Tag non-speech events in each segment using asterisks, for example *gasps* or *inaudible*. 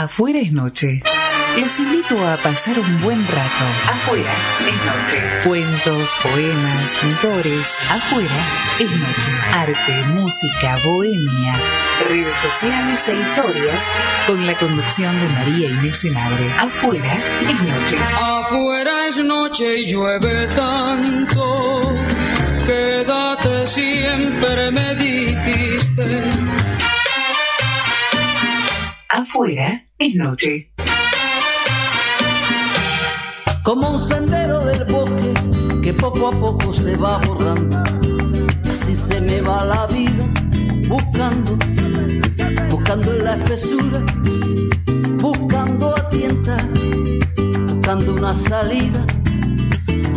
Afuera es noche. Los invito a pasar un buen rato. Afuera es noche. Cuentos, poemas, pintores. Afuera es noche. Arte, música, bohemia, redes sociales e historias con la conducción de María Inés Senabre. Afuera es noche. Afuera es noche y llueve tanto. Quédate siempre, me dijiste. Afuera es noche. Como un sendero del bosque que poco a poco se va borrando. Así se me va la vida buscando, buscando en la espesura, buscando a tientas, buscando una salida.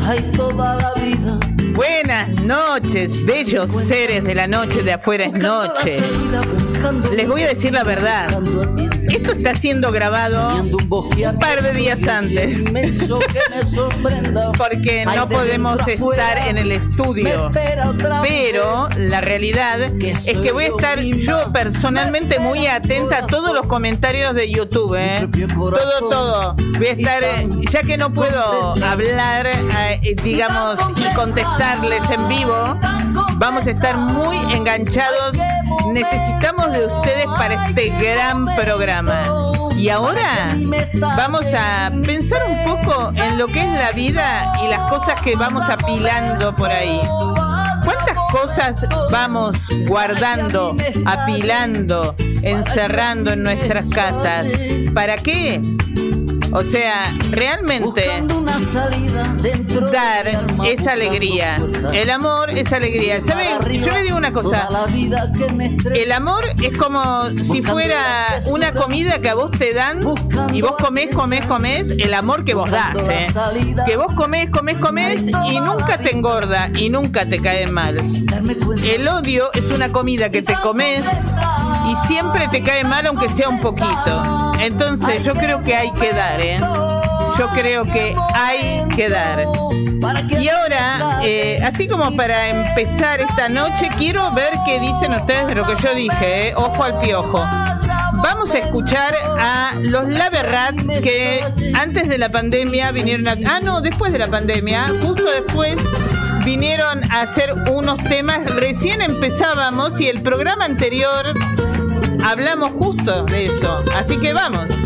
Hay toda la vida. Buenas noches, bellos seres de la noche de afuera es noche. Les voy a decir la verdad. Esto está siendo grabado un par de días antes. *laughs* Porque no podemos estar en el estudio. Pero la realidad es que voy a estar yo personalmente muy atenta a todos los comentarios de YouTube. ¿eh? Todo, todo. Voy a estar, eh, ya que no puedo hablar, eh, digamos, y contestarles en vivo, vamos a estar muy enganchados. Necesitamos de ustedes para este gran programa. Y ahora vamos a pensar un poco en lo que es la vida y las cosas que vamos apilando por ahí. ¿Cuántas cosas vamos guardando, apilando, encerrando en nuestras casas? ¿Para qué? O sea, realmente dar esa alegría. El amor es alegría. ¿Saben? Yo le digo una cosa. El amor es como si fuera una comida que a vos te dan y vos comés, comés, comés. El amor que vos das, ¿eh? Que vos comés, comés, comés y nunca te engorda y nunca te cae mal. El odio es una comida que te comes y siempre te cae mal aunque sea un poquito. Entonces yo creo que hay que dar, ¿eh? Yo creo que hay que dar. Y ahora, eh, así como para empezar esta noche, quiero ver qué dicen ustedes de lo que yo dije, ¿eh? Ojo al piojo. Vamos a escuchar a los Laverrat que antes de la pandemia vinieron a... Ah, no, después de la pandemia, justo después vinieron a hacer unos temas. Recién empezábamos y el programa anterior hablamos justo de eso. Así que vamos.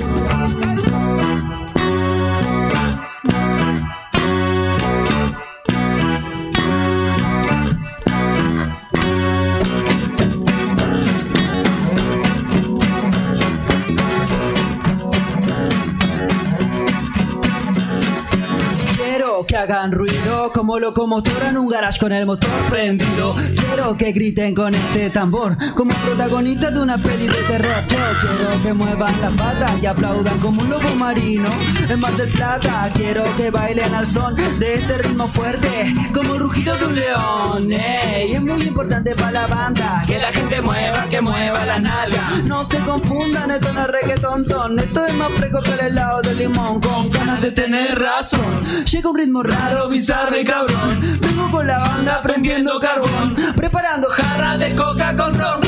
Hagan ruido como locomotora en un garage con el motor prendido. Quiero que griten con este tambor como protagonistas de una peli de terror. Yo quiero que muevan las patas y aplaudan como un lobo marino en Mar del Plata. Quiero que bailen al son de este ritmo fuerte como el rugido de un león. Ey, es muy importante para la banda que la gente mueva, que mueva la nalga. No se confundan, esto no es reggaetón, ton. esto es más fresco que el helado de limón con ganas de tener razón. Llega un ritmo raro, bizarro y cabrón. Vengo con la banda prendiendo carbón, preparando jarra de coca con ron.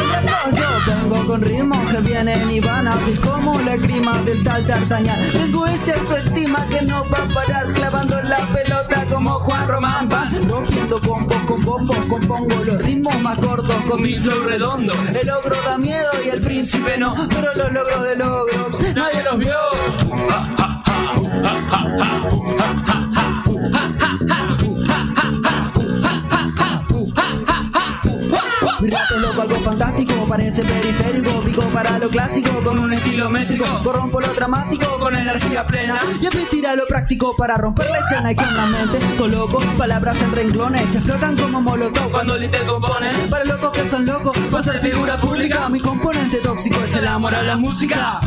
Yo vengo con ritmos que vienen y van a abrir como la grima del tal D'Artagnan. Tengo esa autoestima que no va a parar, clavando la pelota como Juan Román. Van rompiendo bombos con bombos, compongo los ritmos más gordos con mi flow redondo. El ogro da miedo y el príncipe no, pero los logros de logro nadie los vio. Es algo fantástico, parece periférico, pico para lo clásico, con un estilo métrico, corrompo lo dramático, con energía plena, y a a lo práctico para romper la escena y con la mente coloco palabras en renglones que explotan como molotov cuando Little compone, para locos que son locos, por ser figura pública, mi componente tóxico es el amor a la música.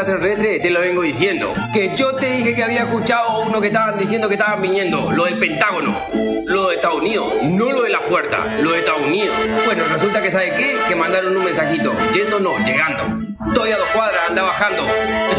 Extraterrestres, te lo vengo diciendo. Que yo te dije que había escuchado uno que estaban diciendo que estaban viniendo, lo del Pentágono, lo de Estados Unidos, no lo de la puerta, lo de Estados Unidos. Bueno, resulta que ¿sabe qué? Que mandaron un mensajito, yendo no, llegando. Estoy a dos cuadras, anda bajando.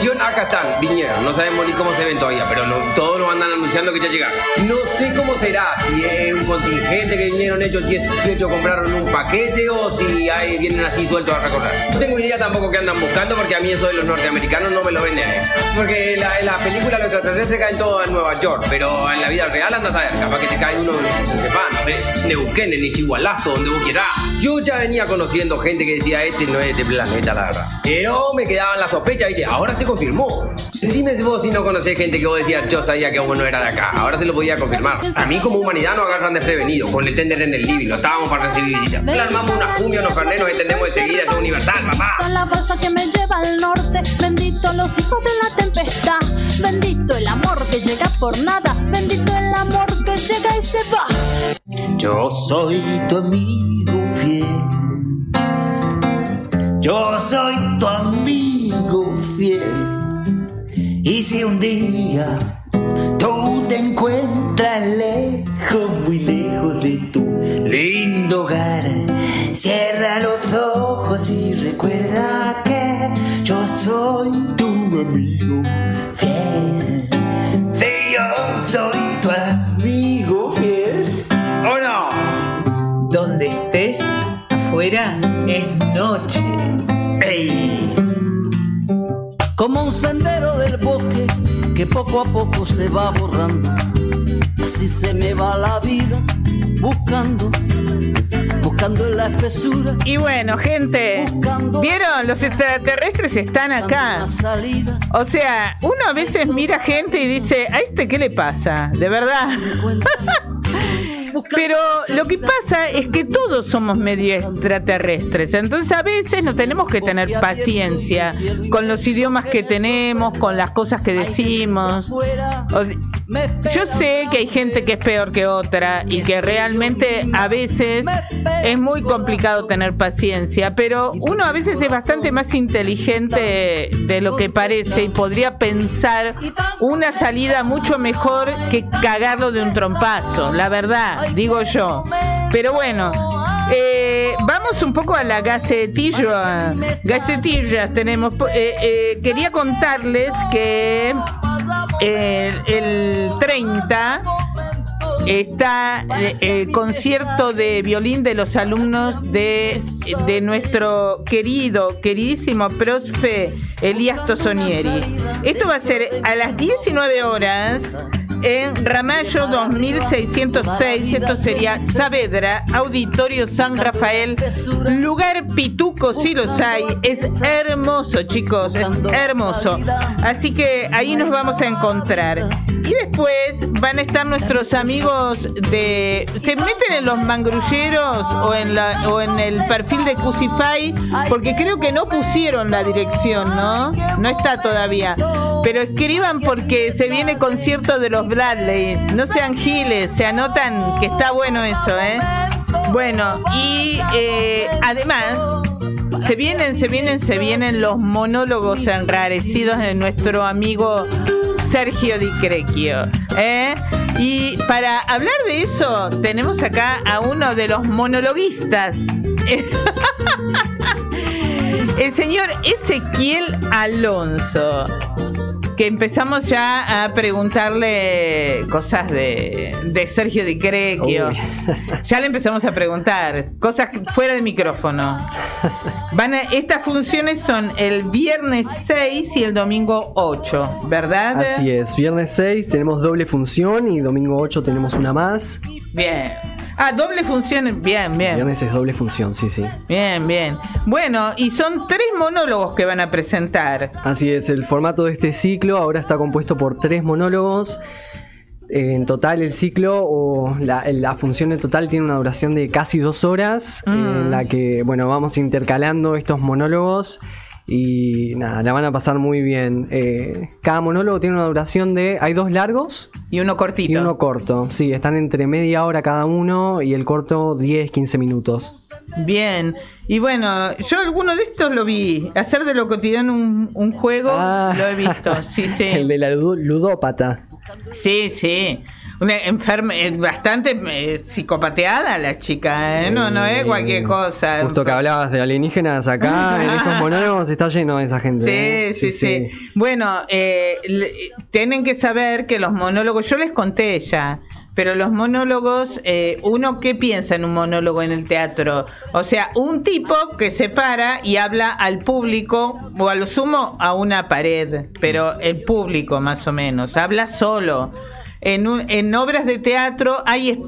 Yo, acá están, vinieron, no sabemos ni cómo se ven todavía, pero no, todos nos andan anunciando que ya llegaron. No sé cómo será, si es un contingente que vinieron hechos 18, compraron un paquete o si ahí vienen así sueltos a recorrer. No tengo idea tampoco que andan buscando porque a mí eso de los norteamericanos no me lo venden. ¿eh? Porque la, en la película los extraterrestres caen todos en Nueva York, pero en la vida real andas a ver, capaz que te cae uno en Sepan, sé, Neuquén, en Ichigualasto, donde vos quieras. Yo ya venía conociendo gente que decía, este no es de planeta, la verdad. Pero me quedaban las sospechas, ¿viste? Ahora se confirmó. Decime vos si no conocés gente que vos decías, yo sabía que vos no era de acá. Ahora se lo podía confirmar. A mí como humanidad nos agarran desprevenido, con el tender en el living, lo estábamos para recibir visita. Le armamos una cumbia, unos fernet, nos entendemos enseguida, es universal, papá. La balsa que me lleva al norte, bendito los hijos de la tempestad, bendito el amor que llega por nada, bendito el amor que llega y se va. Yo soy tu amigo fiel. Yo soy tu amigo fiel. Y si un día tú te encuentras lejos, muy lejos de tu lindo hogar, cierra los ojos y recuerda que yo soy tu amigo fiel. Si yo soy tu amigo fiel, ¿o no? Donde estés, afuera es noche. ¡Ey! como un sendero del bosque que poco a poco se va borrando. Así se me va la vida buscando, buscando en la espesura. Y bueno, gente, ¿vieron? Los extraterrestres están acá. O sea, uno a veces mira gente y dice, ¿a este qué le pasa? De verdad. *laughs* Pero lo que pasa es que todos somos medio extraterrestres, entonces a veces no tenemos que tener paciencia con los idiomas que tenemos, con las cosas que decimos. O- yo sé que hay gente que es peor que otra y que realmente a veces es muy complicado tener paciencia, pero uno a veces es bastante más inteligente de lo que parece y podría pensar una salida mucho mejor que cagarlo de un trompazo, la verdad, digo yo. Pero bueno, eh, vamos un poco a la gacetilla. Gacetillas tenemos. eh, eh, quería contarles que el, el 30 está eh, el concierto de violín de los alumnos de, de nuestro querido, queridísimo profe Elías Tosonieri. Esto va a ser a las 19 horas en Ramallo 2606, esto sería Saavedra, Auditorio San Rafael, lugar pituco si los hay, es hermoso chicos, es hermoso. Así que ahí nos vamos a encontrar. Y después van a estar nuestros amigos de... ¿Se meten en los mangrulleros o en, la, o en el perfil de Cusify? Porque creo que no pusieron la dirección, ¿no? No está todavía. Pero escriban porque se viene concierto de los Bradley. No sean giles, se anotan que está bueno eso, ¿eh? Bueno, y eh, además se vienen, se vienen, se vienen los monólogos enrarecidos de nuestro amigo Sergio Di Crecchio. ¿eh? Y para hablar de eso, tenemos acá a uno de los monologuistas. *laughs* El señor Ezequiel Alonso. Que empezamos ya a preguntarle cosas de, de Sergio Di Crecchio. Uy. *laughs* Ya le empezamos a preguntar cosas fuera de micrófono. Van a- estas funciones son el viernes 6 y el domingo 8, ¿verdad? Así es, viernes 6 tenemos doble función y domingo 8 tenemos una más. Bien. Ah, doble función. Bien, bien. Viernes es doble función, sí, sí. Bien, bien. Bueno, y son tres monólogos que van a presentar. Así es, el formato de este ciclo ahora está compuesto por tres monólogos. En total el ciclo o la, la función en total tiene una duración de casi dos horas Mm. en la que bueno vamos intercalando estos monólogos Y nada, la van a pasar muy bien. Eh, cada monólogo tiene una duración de. Hay dos largos. Y uno cortito. Y uno corto. Sí, están entre media hora cada uno y el corto 10, 15 minutos. Bien. Y bueno, yo alguno de estos lo vi. Hacer de lo cotidiano un, juego, ah. lo he visto. Sí, *laughs* sí. El de la ludópata. Sí, sí. Una enferma, bastante eh, psicopateada la chica, ¿eh? No, no es cualquier cosa. Justo que hablabas de alienígenas acá, en *laughs* estos monólogos está lleno de esa gente. Sí, ¿eh? sí, sí, Bueno, tienen que saber que los monólogos, yo les conté ya, pero los monólogos, uno qué piensa en un monólogo en el teatro? O sea, un tipo que se para y habla al público, o a lo sumo a una pared, pero el público más o menos, habla solo. En, en obras de teatro hay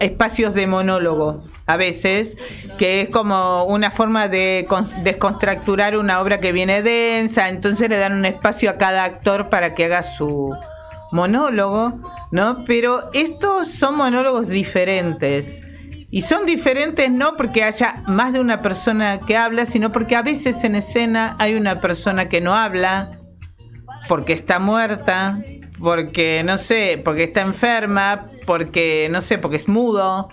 espacios de monólogo a veces, que es como una forma de descontracturar una obra que viene densa, entonces le dan un espacio a cada actor para que haga su monólogo, ¿no? Pero estos son monólogos diferentes. Y son diferentes no porque haya más de una persona que habla, sino porque a veces en escena hay una persona que no habla, porque está muerta, porque no sé, porque está enferma, porque no sé, porque es mudo.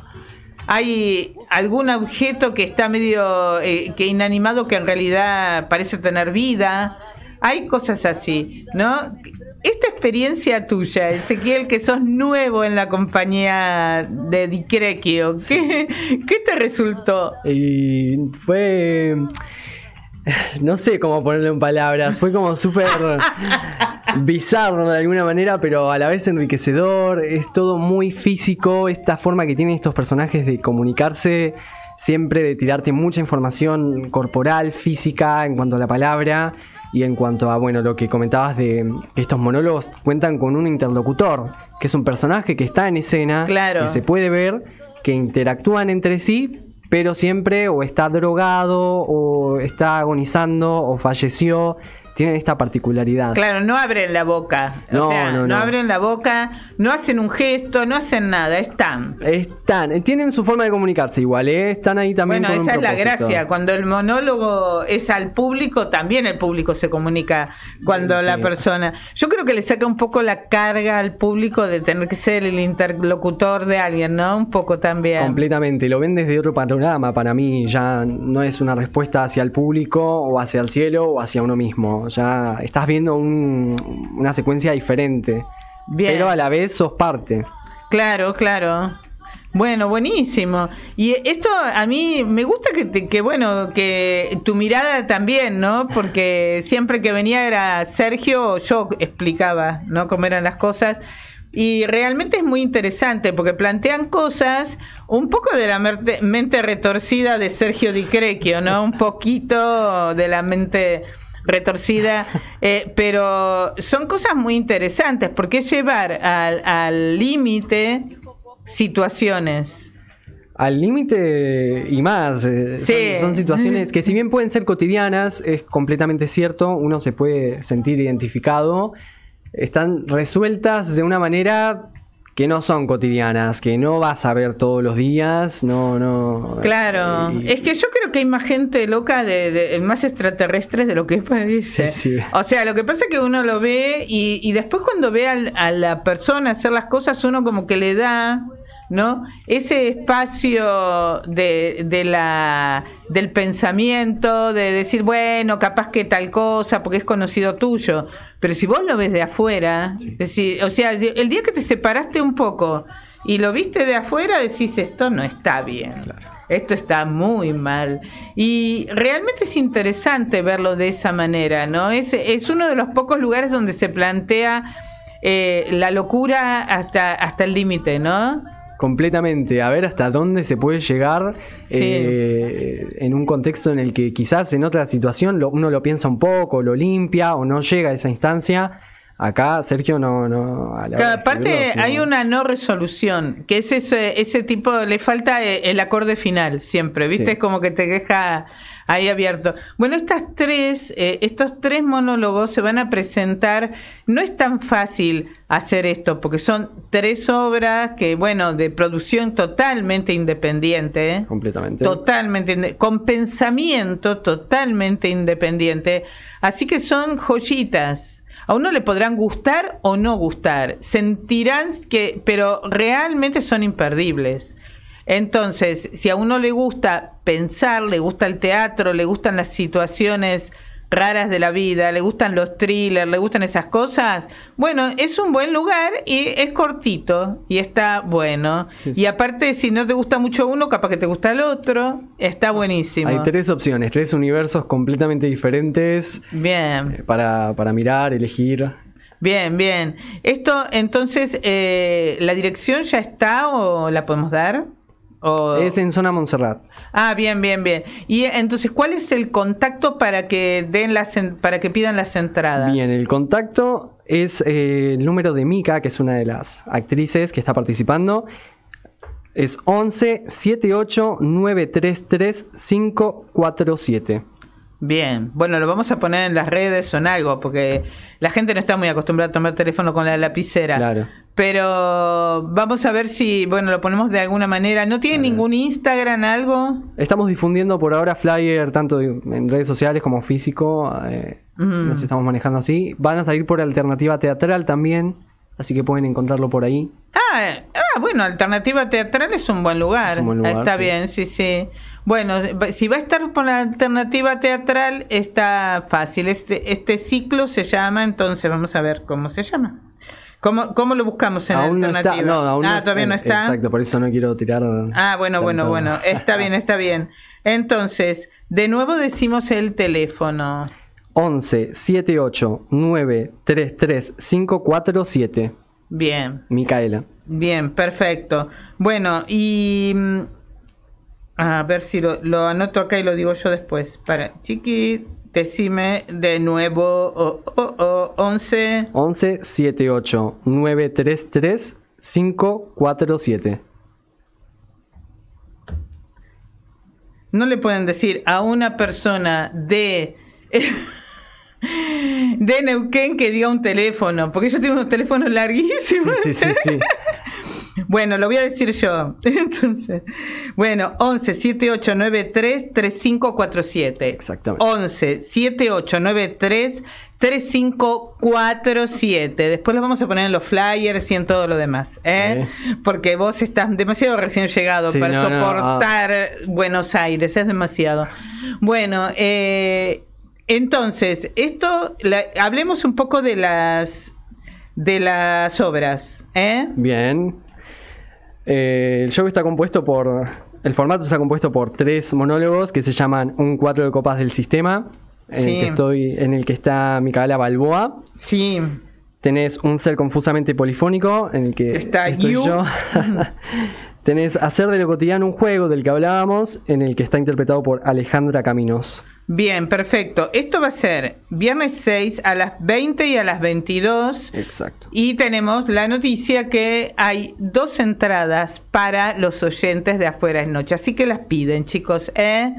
Hay algún objeto que está medio eh, que inanimado que en realidad parece tener vida. Hay cosas así, ¿no? Esta experiencia tuya, Ezequiel, que sos nuevo en la compañía de Dicrequio, ¿qué, ¿qué te resultó? Fue *laughs* no sé cómo ponerlo en palabras, fue como súper *laughs* bizarro de alguna manera, pero a la vez enriquecedor, es todo muy físico, esta forma que tienen estos personajes de comunicarse, siempre de tirarte mucha información corporal, física, en cuanto a la palabra. Y en cuanto a, bueno, lo que comentabas de estos monólogos cuentan con un interlocutor, que es un personaje que está en escena, que se puede ver, que interactúan entre sí, pero siempre o está drogado o está agonizando o falleció tienen esta particularidad. Claro, no abren la boca. No, o sea, no, abren la boca, no hacen un gesto, no hacen nada, están. Están, tienen su forma de comunicarse igual, ¿eh? están ahí también. Bueno, esa es la gracia. Cuando el monólogo es al público, también el público se comunica cuando la persona. Yo creo que le saca un poco la carga al público de tener que ser el interlocutor de alguien, ¿no? Un poco también. Completamente, lo ven desde otro panorama. Para mí ya no es una respuesta hacia el público o hacia el cielo o hacia uno mismo ya estás viendo una secuencia diferente. Pero a la vez sos parte. Claro, claro. Bueno, buenísimo. Y esto a mí me gusta que, que, bueno, que tu mirada también, ¿no? Porque siempre que venía era Sergio, yo explicaba, ¿no? Cómo eran las cosas. Y realmente es muy interesante porque plantean cosas un poco de la mente retorcida de Sergio Di Crecchio, ¿no? Un poquito de la mente retorcida, *laughs* eh, pero son cosas muy interesantes porque es llevar al límite situaciones. Al límite y más. Eh, son, situaciones que si bien pueden ser cotidianas, es completamente cierto, uno se puede sentir identificado, están resueltas de una manera que no son cotidianas, que no vas a ver todos los días, no, no. Claro, es que yo creo que hay más gente loca, de, más extraterrestres de lo que parece. Sí, O sea, lo que pasa es que uno lo ve y, y después cuando ve a la persona hacer las cosas, uno como que le da ¿no? Ese espacio de, de, la, del pensamiento, de decir, bueno, capaz que tal cosa, porque es conocido tuyo, pero si vos lo ves de afuera, decir, o sea, el día que te separaste un poco y lo viste de afuera, decís, esto no está bien. Esto está muy mal. Y realmente es interesante verlo de esa manera, ¿no? Es, es uno de los pocos lugares donde se plantea eh, la locura hasta, hasta el límite, ¿no? Completamente, a ver hasta dónde se puede llegar eh, en un contexto en el que quizás en otra situación uno lo piensa un poco, lo limpia o no llega a esa instancia, Acá Sergio no... no aparte hay una no resolución, que es ese, ese tipo, le falta el acorde final siempre, ¿viste? Es como que te deja ahí abierto. Bueno, estas tres, eh, estos tres monólogos se van a presentar. No es tan fácil hacer esto, porque son tres obras que, bueno, de producción totalmente independiente. ¿eh? Completamente. Totalmente, con pensamiento totalmente independiente. Así que son joyitas. A uno le podrán gustar o no gustar. Sentirán que, pero realmente son imperdibles. Entonces, si a uno le gusta pensar, le gusta el teatro, le gustan las situaciones raras de la vida, le gustan los thrillers, le gustan esas cosas, bueno, es un buen lugar y es cortito y está bueno. Y aparte, si no te gusta mucho uno, capaz que te gusta el otro, está buenísimo. Hay tres opciones, tres universos completamente diferentes. Bien. Eh, para, para mirar, elegir. Bien, bien. Esto, entonces, eh, ¿la dirección ya está o la podemos dar? Es en zona Montserrat. Ah, bien, bien, bien. Y entonces, ¿cuál es el contacto para que den las para que pidan las entradas? Bien, el contacto es eh, el número de Mika, que es una de las actrices que está participando. Es 11 78 933 547. Bien, bueno, lo vamos a poner en las redes o en algo, porque la gente no está muy acostumbrada a tomar teléfono con la lapicera. Claro. Pero vamos a ver si, bueno, lo ponemos de alguna manera. ¿No tiene ningún Instagram, algo? Estamos difundiendo por ahora flyer, tanto en redes sociales como físico. Eh, Nos estamos manejando así. Van a salir por alternativa teatral también, así que pueden encontrarlo por ahí. Ah, ah bueno, alternativa teatral es un buen lugar. Está bien, sí, sí. Bueno, si va a estar por la alternativa teatral, está fácil. Este, este ciclo se llama, entonces vamos a ver cómo se llama. ¿Cómo, ¿Cómo, lo buscamos en aún alternativa? No está, no, aún ah, todavía no está. Exacto, por eso no quiero tirar. Ah, bueno, bueno, bueno. Está bien, está bien. Entonces, de nuevo decimos el teléfono. 11 78 933 547. Bien. Micaela. Bien, perfecto. Bueno, y. A ver si lo, lo anoto acá y lo digo yo después. Para, chiqui. Decime de nuevo o, o, 11 11 78 933 547. No le pueden decir a una persona de *laughs* de Neuquén que diga un teléfono, porque yo tengo un teléfono larguísimo. Sí, sí, sí, *laughs* Bueno, lo voy a decir yo. *laughs* Entonces, bueno, 11 7893 3547. Exactamente. 11 7893 3547. Después lo vamos a poner en los flyers y en todo lo demás, ¿eh? Porque vos estás demasiado recién llegado para soportar ah. Buenos Aires, es demasiado. Bueno, eh, entonces, esto, hablemos un poco de las de las obras, ¿eh? Bien. Eh, el show está compuesto por. El formato está compuesto por tres monólogos que se llaman Un cuatro de copas del sistema. En el que estoy. En el que está Micaela Balboa. Sí. Tenés un ser confusamente polifónico. En el que está estoy yo. *laughs* Tenés Hacer de lo cotidiano un juego del que hablábamos. En el que está interpretado por Alejandra Caminos. Bien, perfecto. Esto va a ser viernes 6 a las 20 y a las 22. Exacto. Y tenemos la noticia que hay dos entradas para los oyentes de Afuera es Noche. Así que las piden, chicos. ¿eh?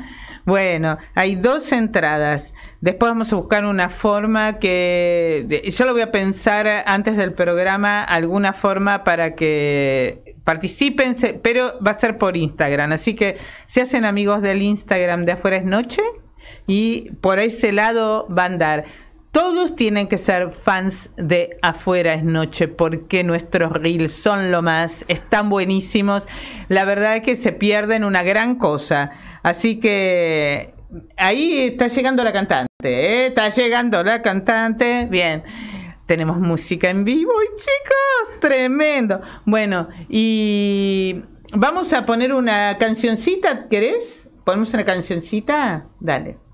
Bueno, hay dos entradas. Después vamos a buscar una forma que... yo lo voy a pensar antes del programa, alguna forma para que participen, pero va a ser por Instagram. Así que se hacen amigos del Instagram de Afuera es Noche y por ese lado va a andar. Todos tienen que ser fans de Afuera es Noche porque nuestros reels son lo más, están buenísimos. La verdad es que se pierden una gran cosa. Así que ahí está llegando la cantante, ¿eh? está llegando la cantante. Bien, tenemos música en vivo y chicos, tremendo. Bueno, y vamos a poner una cancioncita, ¿querés? ¿Ponemos una cancioncita? Dale.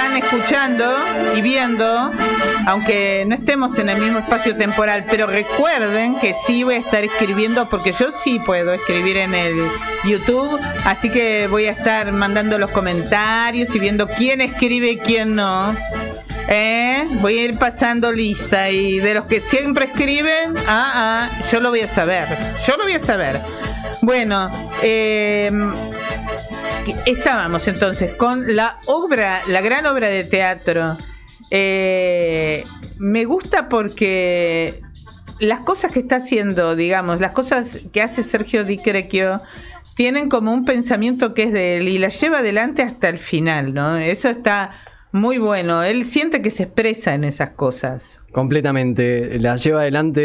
Están escuchando y viendo, aunque no estemos en el mismo espacio temporal, pero recuerden que sí voy a estar escribiendo, porque yo sí puedo escribir en el YouTube, así que voy a estar mandando los comentarios y viendo quién escribe y quién no. ¿Eh? Voy a ir pasando lista y de los que siempre escriben, ah, ah, yo lo voy a saber, yo lo voy a saber. Bueno, eh, estábamos entonces con la obra, la gran obra de teatro. Eh, me gusta porque las cosas que está haciendo, digamos, las cosas que hace Sergio Di Crecchio tienen como un pensamiento que es de él y la lleva adelante hasta el final, ¿no? Eso está muy bueno. Él siente que se expresa en esas cosas. Completamente. La lleva adelante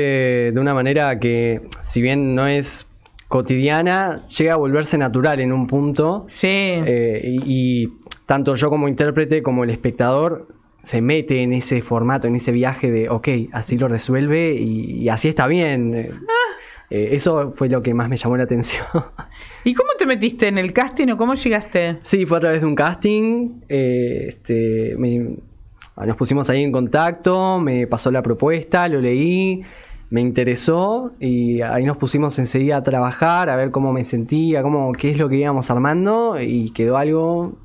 de una manera que, si bien no es cotidiana, llega a volverse natural en un punto. Sí. Eh, y, y tanto yo como intérprete como el espectador se mete en ese formato, en ese viaje de, ok, así lo resuelve y, y así está bien. *laughs* Eh, eh, eso fue lo que más me llamó la atención. ¿Y cómo te metiste en el casting o cómo llegaste? Sí, fue a través de un casting. eh, este, me- nos pusimos ahí en contacto, me pasó la propuesta, lo leí, me interesó y ahí nos pusimos enseguida a trabajar, a ver cómo me sentía, cómo, qué es lo que íbamos armando y quedó algo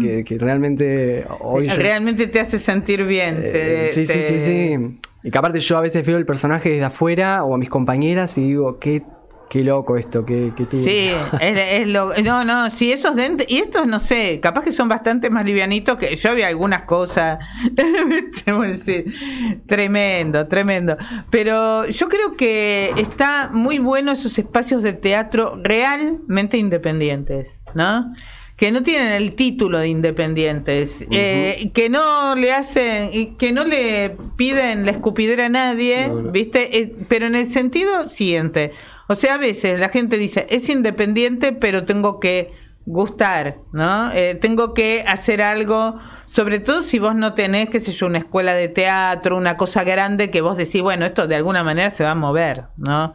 que, que realmente hoy yo- Realmente te hace sentir bien. te- eh, sí, sí, sí, sí. Y que aparte yo a veces veo el personaje desde afuera o a mis compañeras y digo, qué, qué loco esto, qué, qué. Sí, es, es lo, no, no, sí, esos dentes, y estos no sé, capaz que son bastante más livianitos que yo había algunas cosas, te voy a decir, tremendo, tremendo. Pero yo creo que está muy bueno esos espacios de teatro realmente independientes, ¿no? Que no tienen el título de independientes, eh, que no le hacen, y que no le piden la escupidera a nadie, ¿viste? Eh, pero en el sentido siguiente. O sea, a veces la gente dice, es independiente, pero tengo que gustar, ¿no? Eh, tengo que hacer algo, sobre todo si vos no tenés, qué sé yo, una escuela de teatro, una cosa grande que vos decís, bueno, esto de alguna manera se va a mover, ¿no?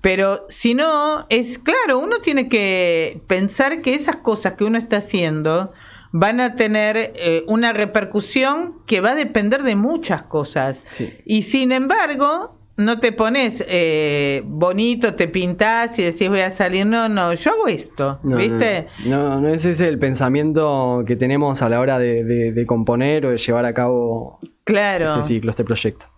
Pero si no, es claro, uno tiene que pensar que esas cosas que uno está haciendo van a tener eh, una repercusión que va a depender de muchas cosas. Y sin embargo, no te pones eh, bonito, te pintás y decís voy a salir. No, no, yo hago esto, ¿viste? No, no, ese es el pensamiento que tenemos a la hora de, de componer o de llevar a cabo claro. este ciclo, este proyecto.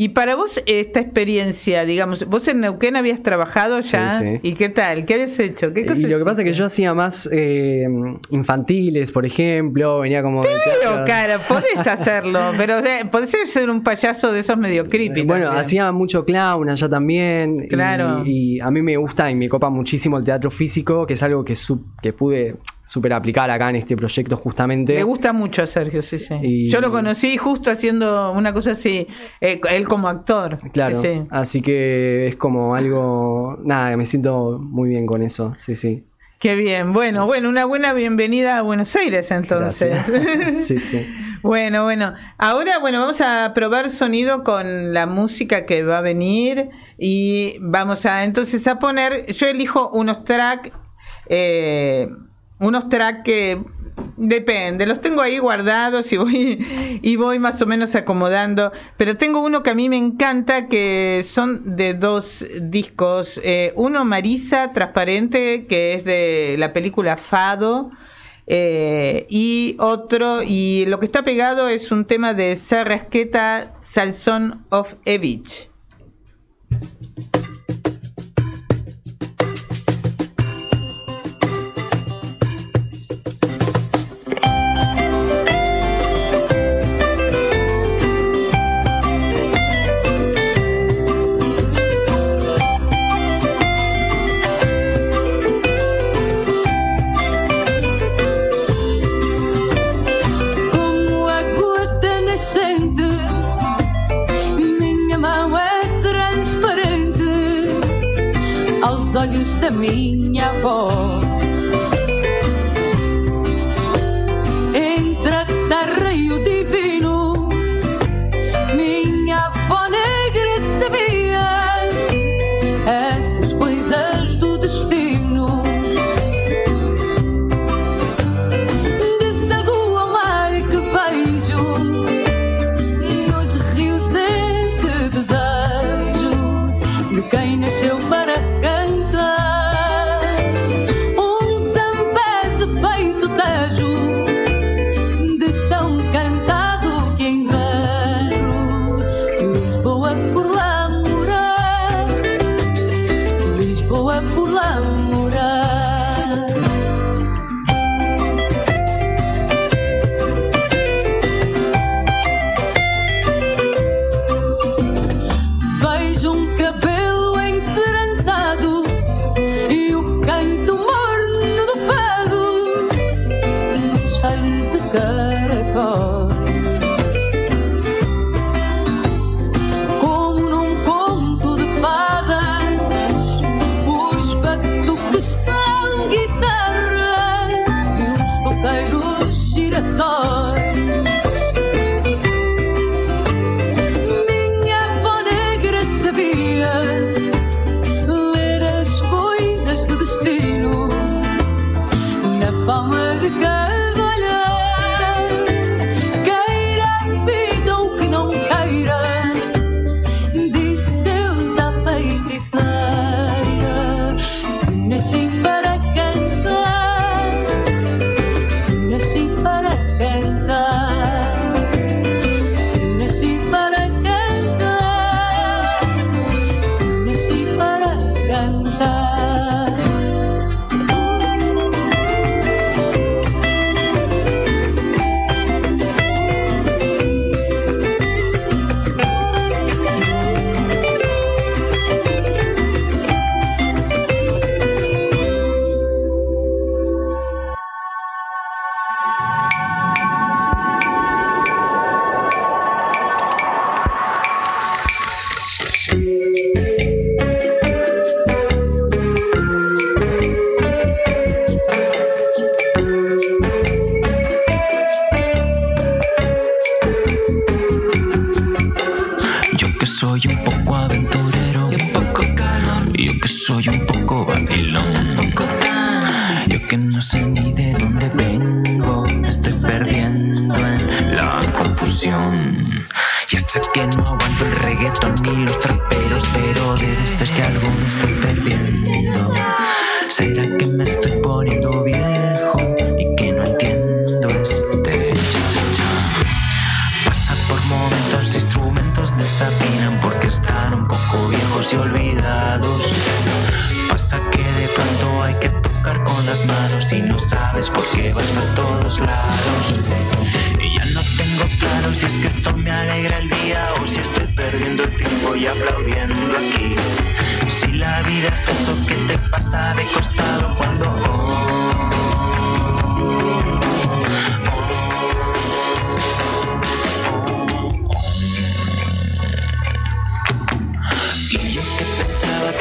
Y para vos, esta experiencia, digamos, vos en Neuquén habías trabajado ya. Sí, ¿Y qué tal? ¿Qué habías hecho? ¿Qué cosas y lo que pasa es que yo hacía más eh, infantiles, por ejemplo, venía como. Te veo, cara, podés *laughs* hacerlo, pero podés ser un payaso de esos medio creepy. Bueno, hacía mucho clown allá también. Claro. Y, a mí me gusta y me copa muchísimo el teatro físico, que es algo que, que pude súper aplicar acá en este proyecto justamente. Me gusta mucho Sergio, sí, sí. Yo lo conocí justo haciendo una cosa así, eh, él como actor. Claro, así que es como algo, nada, me siento muy bien con eso, sí, sí. Qué bien, bueno, bueno, una buena bienvenida a Buenos Aires entonces. *laughs* sí, sí. bueno, bueno, ahora bueno, vamos a probar sonido con la música que va a venir y vamos a entonces a poner, yo elijo unos tracks eh, unos tracks que depende, los tengo ahí guardados y voy *laughs* y voy más o menos acomodando, pero tengo uno que a mí me encanta que son de dos discos, eh, uno Marisa transparente que es de la película Fado eh, y otro y lo que está pegado es un tema de Sarrasqueta Salson of Evich. minha voz. heart.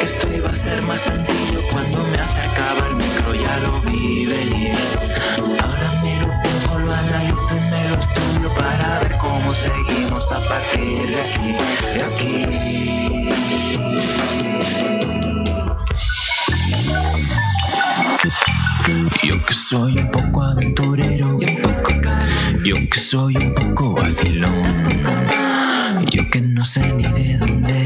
esto iba a ser más sencillo cuando me acercaba al micro, ya lo vi venir. Ahora me miro, pienso, lo analizo y me lo estudio para ver cómo seguimos a partir de aquí, de aquí. Yo que soy un poco aventurero, yo que soy un poco vacilón, yo que no sé ni de dónde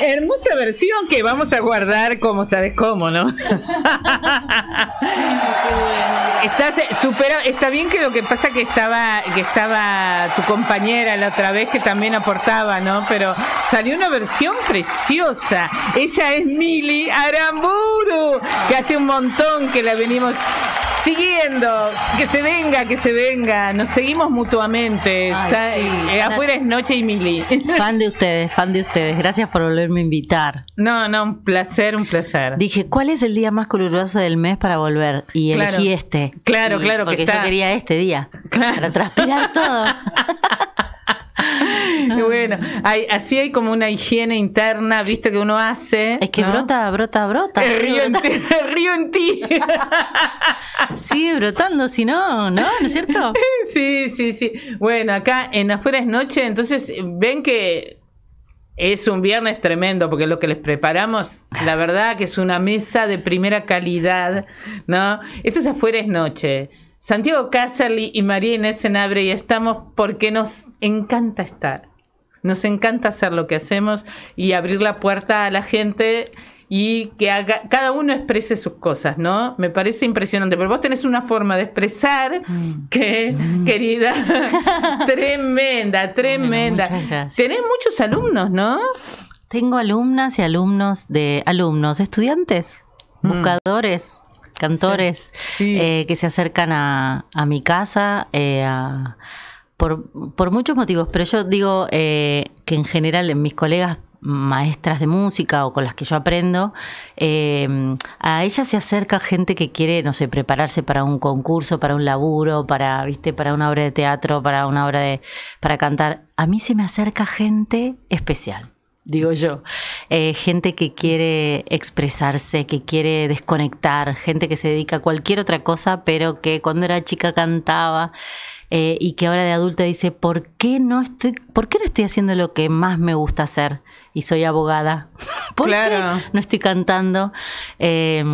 Hermosa versión que vamos a guardar como sabes cómo, ¿no? Estás eh, supera, está bien que lo que pasa que estaba que estaba tu compañera la otra vez que también aportaba, ¿no? Pero salió una versión preciosa. Ella es Mili Aramburu, que hace un montón que la venimos siguiendo. Que se venga, que se venga. Nos seguimos mutuamente. Eh, afuera es Noche y Mili. *laughs* Fan de ustedes, fan de ustedes. Gracias por volverme a invitar. No, no, un placer, un placer. Dije, ¿cuál es el día más caluroso del mes para volver? Y elegí este. Claro, claro, porque yo quería este día. Para transpirar todo. *laughs* *laughs* bueno, hay, así hay como una higiene interna, viste, que uno hace. Es que brota, brota, brota. El río, en ti, río en ti. *laughs* Sigue brotando, si no, ¿no? ¿No es cierto? *laughs* Sí, sí, sí. Bueno, acá en afuera es noche, entonces ven que es un viernes tremendo porque lo que les preparamos, la verdad que es una mesa de primera calidad, ¿no? Esto es afuera es noche. Santiago Casserly y María Inés Senabre y estamos porque nos encanta estar. Nos encanta hacer lo que hacemos y abrir la puerta a la gente y que haga, cada uno exprese sus cosas, ¿no? Me parece impresionante, pero vos tenés una forma de expresar mm. que, mm. querida, *laughs* tremenda, tremenda. tenés muchos alumnos, ¿no? Tengo alumnas y alumnos de alumnos, estudiantes, mm. buscadores cantores eh, que se acercan a, mi casa eh, por, muchos motivos, pero yo digo eh, que en general en mis colegas maestras de música o con las que yo aprendo, a ellas se acerca gente que quiere, no sé, prepararse para un concurso, para un laburo, para, viste, para una obra de teatro, para una obra de, para cantar. A mí se me acerca gente especial digo yo. Eh, gente que quiere expresarse, que quiere desconectar, gente que se dedica a cualquier otra cosa, pero que cuando era chica cantaba. Eh, y que ahora de adulta dice, ¿por qué no estoy, por qué no estoy haciendo lo que más me gusta hacer? Y soy abogada. *laughs* ¿Por qué no estoy cantando? Eh,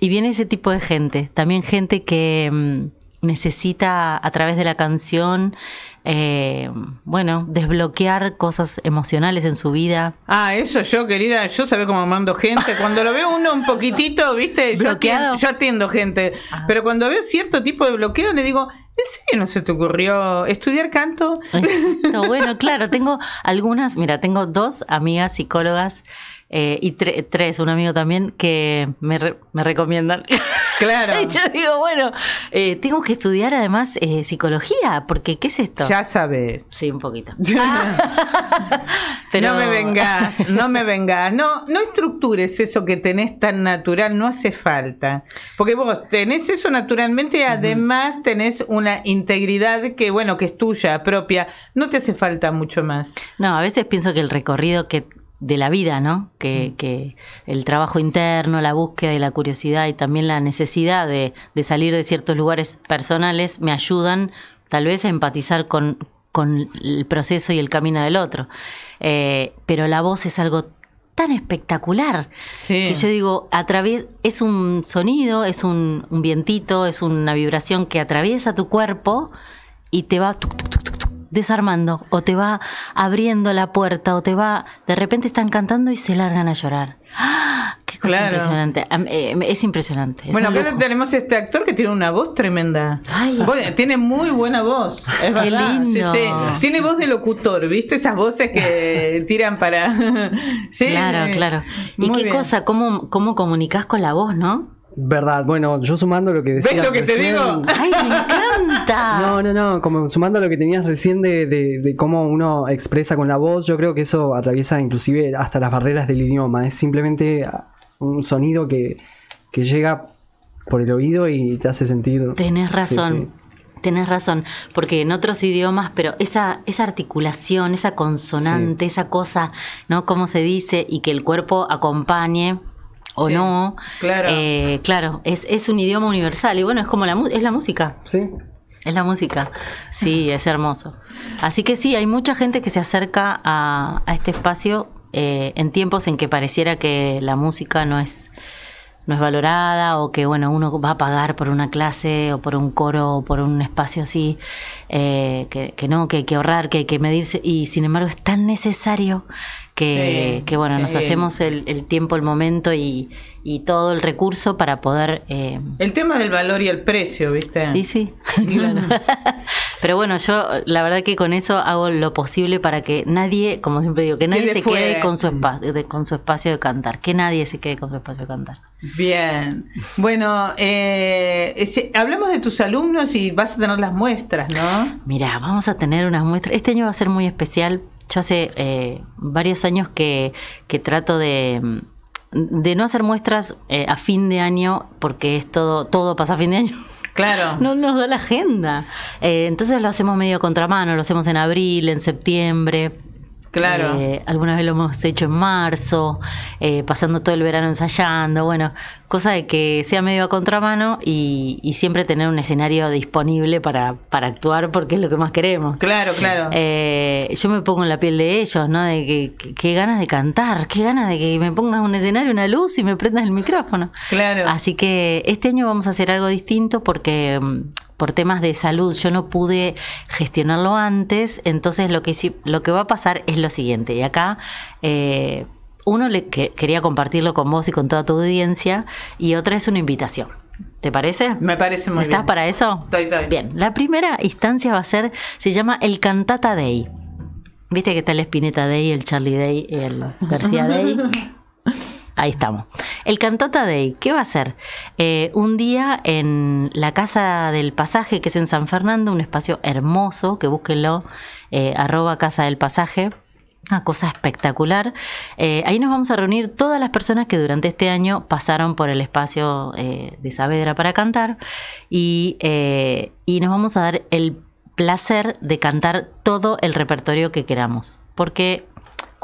y viene ese tipo de gente. También gente que mm, necesita a través de la canción eh, bueno, desbloquear cosas emocionales en su vida. Ah, eso yo, querida, yo sabía cómo mando gente. Cuando lo veo uno un poquitito, viste, yo atiendo, yo atiendo gente. Ah. Pero cuando veo cierto tipo de bloqueo, le digo, ¿En serio no se te ocurrió estudiar canto? bueno, claro, tengo algunas, mira, tengo dos amigas psicólogas eh, y tres, un amigo también, que me, me recomiendan. *laughs* Claro. *laughs* y yo digo, bueno, eh, tengo que estudiar además eh, psicología, porque ¿qué es esto? Ya sabes. Sí, un poquito. Pero... *laughs* No me vengas, no me vengas. No, no estructures eso que tenés tan natural, no hace falta. Porque vos tenés eso naturalmente y además tenés una integridad que, bueno, que es tuya, propia. No te hace falta mucho más. No, a veces pienso que el recorrido que de la vida, ¿no? Que, mm. que, el trabajo interno, la búsqueda y la curiosidad y también la necesidad de, de, salir de ciertos lugares personales me ayudan tal vez a empatizar con, con el proceso y el camino del otro. Eh, pero la voz es algo tan espectacular que yo digo, a través, es un sonido, es un, un, vientito, es una vibración que atraviesa tu cuerpo y te va desarmando o te va abriendo la puerta o te va, de repente están cantando y se largan a llorar. ¡Ah! Qué cosa impresionante. Eh, es impresionante. bueno, acá tenemos este actor que tiene una voz tremenda. tiene muy buena voz. Es Qué lindo. Tiene voz de locutor, ¿viste? Esas voces que *laughs* tiran para. *laughs* claro, claro. ¿Y qué cosa? ¿Cómo, ¿Cómo comunicas con la voz, no? Verdad, bueno, yo sumando lo que decías. ¿Ves lo que te digo? ¡Ay, me encanta! *laughs* No, no, no, como sumando lo que tenías recién de, de, cómo uno expresa con la voz, yo creo que eso atraviesa inclusive hasta las barreras del idioma. Es simplemente un sonido que, que llega por el oído y te hace sentir. Tenés razón. Tenés razón, porque en otros idiomas, pero esa, esa articulación, esa consonante, esa cosa, ¿no? Cómo se dice y que el cuerpo acompañe, o no. Claro. Eh, claro, es, es, un idioma universal y bueno, es como la, es la música. Sí. Es la música. Sí, es hermoso. Así que sí, hay mucha gente que se acerca a, a este espacio eh, en tiempos en que pareciera que la música no es no es valorada o que bueno uno va a pagar por una clase o por un coro o por un espacio así eh, que, que, no que hay que ahorrar que hay que medirse y sin embargo es tan necesario que, que bueno nos hacemos el, el, tiempo el momento y, y, todo el recurso para poder eh... el tema del valor y el precio viste y sí *laughs* claro *laughs* pero bueno yo la verdad que con eso hago lo posible para que nadie como siempre digo que nadie se fue? quede con su espacio de, con su espacio de cantar que nadie se quede con su espacio de cantar Bien, bueno, eh, hablamos de tus alumnos y vas a tener las muestras, ¿no? Mira, vamos a tener unas muestras. Este año va a ser muy especial. Yo hace eh, varios años que, que trato de, de, no hacer muestras eh, a fin de año porque es todo, todo pasa a fin de año. Claro. *laughs* No nos da la agenda. Eh, entonces lo hacemos medio contramano, lo hacemos en abril, en septiembre. Claro. Eh, alguna vez lo hemos hecho en marzo, eh, pasando todo el verano ensayando, bueno, cosa de que sea medio a contramano y, y siempre tener un escenario disponible para, para, actuar porque es lo que más queremos. Claro, claro. Eh, yo me pongo en la piel de ellos, ¿no? De que, que, ganas de cantar, qué ganas de que me pongas un escenario, una luz y me prendas el micrófono. Claro. Así que este año vamos a hacer algo distinto porque mm, por temas de salud yo no pude gestionarlo antes, entonces lo que, lo que va a pasar es lo siguiente, y acá eh, uno le que, quería compartirlo con vos y con toda tu audiencia, y otra es una invitación. ¿Te parece? Me parece muy ¿Estás bien. para eso? Estoy, estoy. Bien, la primera instancia va a ser, se llama el Cantata Day. Viste que está el Spinetta Day, el Charlie Day, el García Day. *laughs* Ahí estamos. El Cantata Day, ¿qué va a ser? Eh, un día en la Casa del Pasaje, que es en San Fernando, un espacio hermoso, que búsquenlo, eh, arroba Casa del Pasaje. Una cosa espectacular. Eh, ahí nos vamos a reunir todas las personas que durante este año pasaron por el espacio eh, de Saavedra para cantar eh, y nos vamos a dar el placer de cantar todo el repertorio que queramos. Porque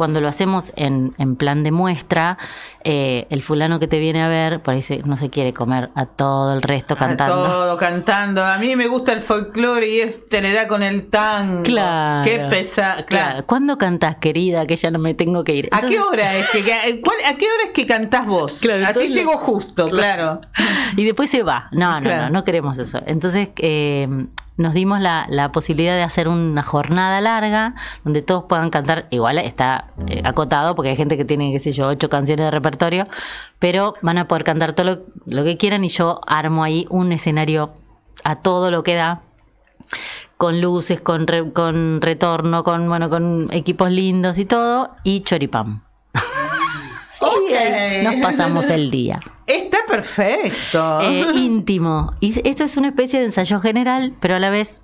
cuando lo hacemos en, en plan de muestra, eh, el fulano que te viene a ver, por ahí se, no se quiere comer a todo el resto cantando. A todo cantando. A mí me gusta el folclore y este le da con el tango. Claro. Qué pesa. Claro. claro. ¿Cuándo cantás, querida? Que ya no me tengo que ir. Entonces... ¿A qué hora es que, cuál, ¿A qué hora es que cantás vos? Claro, Así entonces, llego justo, *laughs* claro. Y después se va. No, no, claro. no, no queremos eso. Entonces, eh, nos dimos la, la, posibilidad de hacer una jornada larga donde todos puedan cantar. Igual está eh, acotado porque hay gente que tiene, qué sé yo, ocho canciones de repertorio, pero van a poder cantar todo lo, lo que quieran y yo armo ahí un escenario a todo lo que da con luces, con, re, con retorno, con bueno, con equipos lindos y todo, y choripam. Nos pasamos el día. Está perfecto. Eh, íntimo. Y esto es una especie de ensayo general, pero a la vez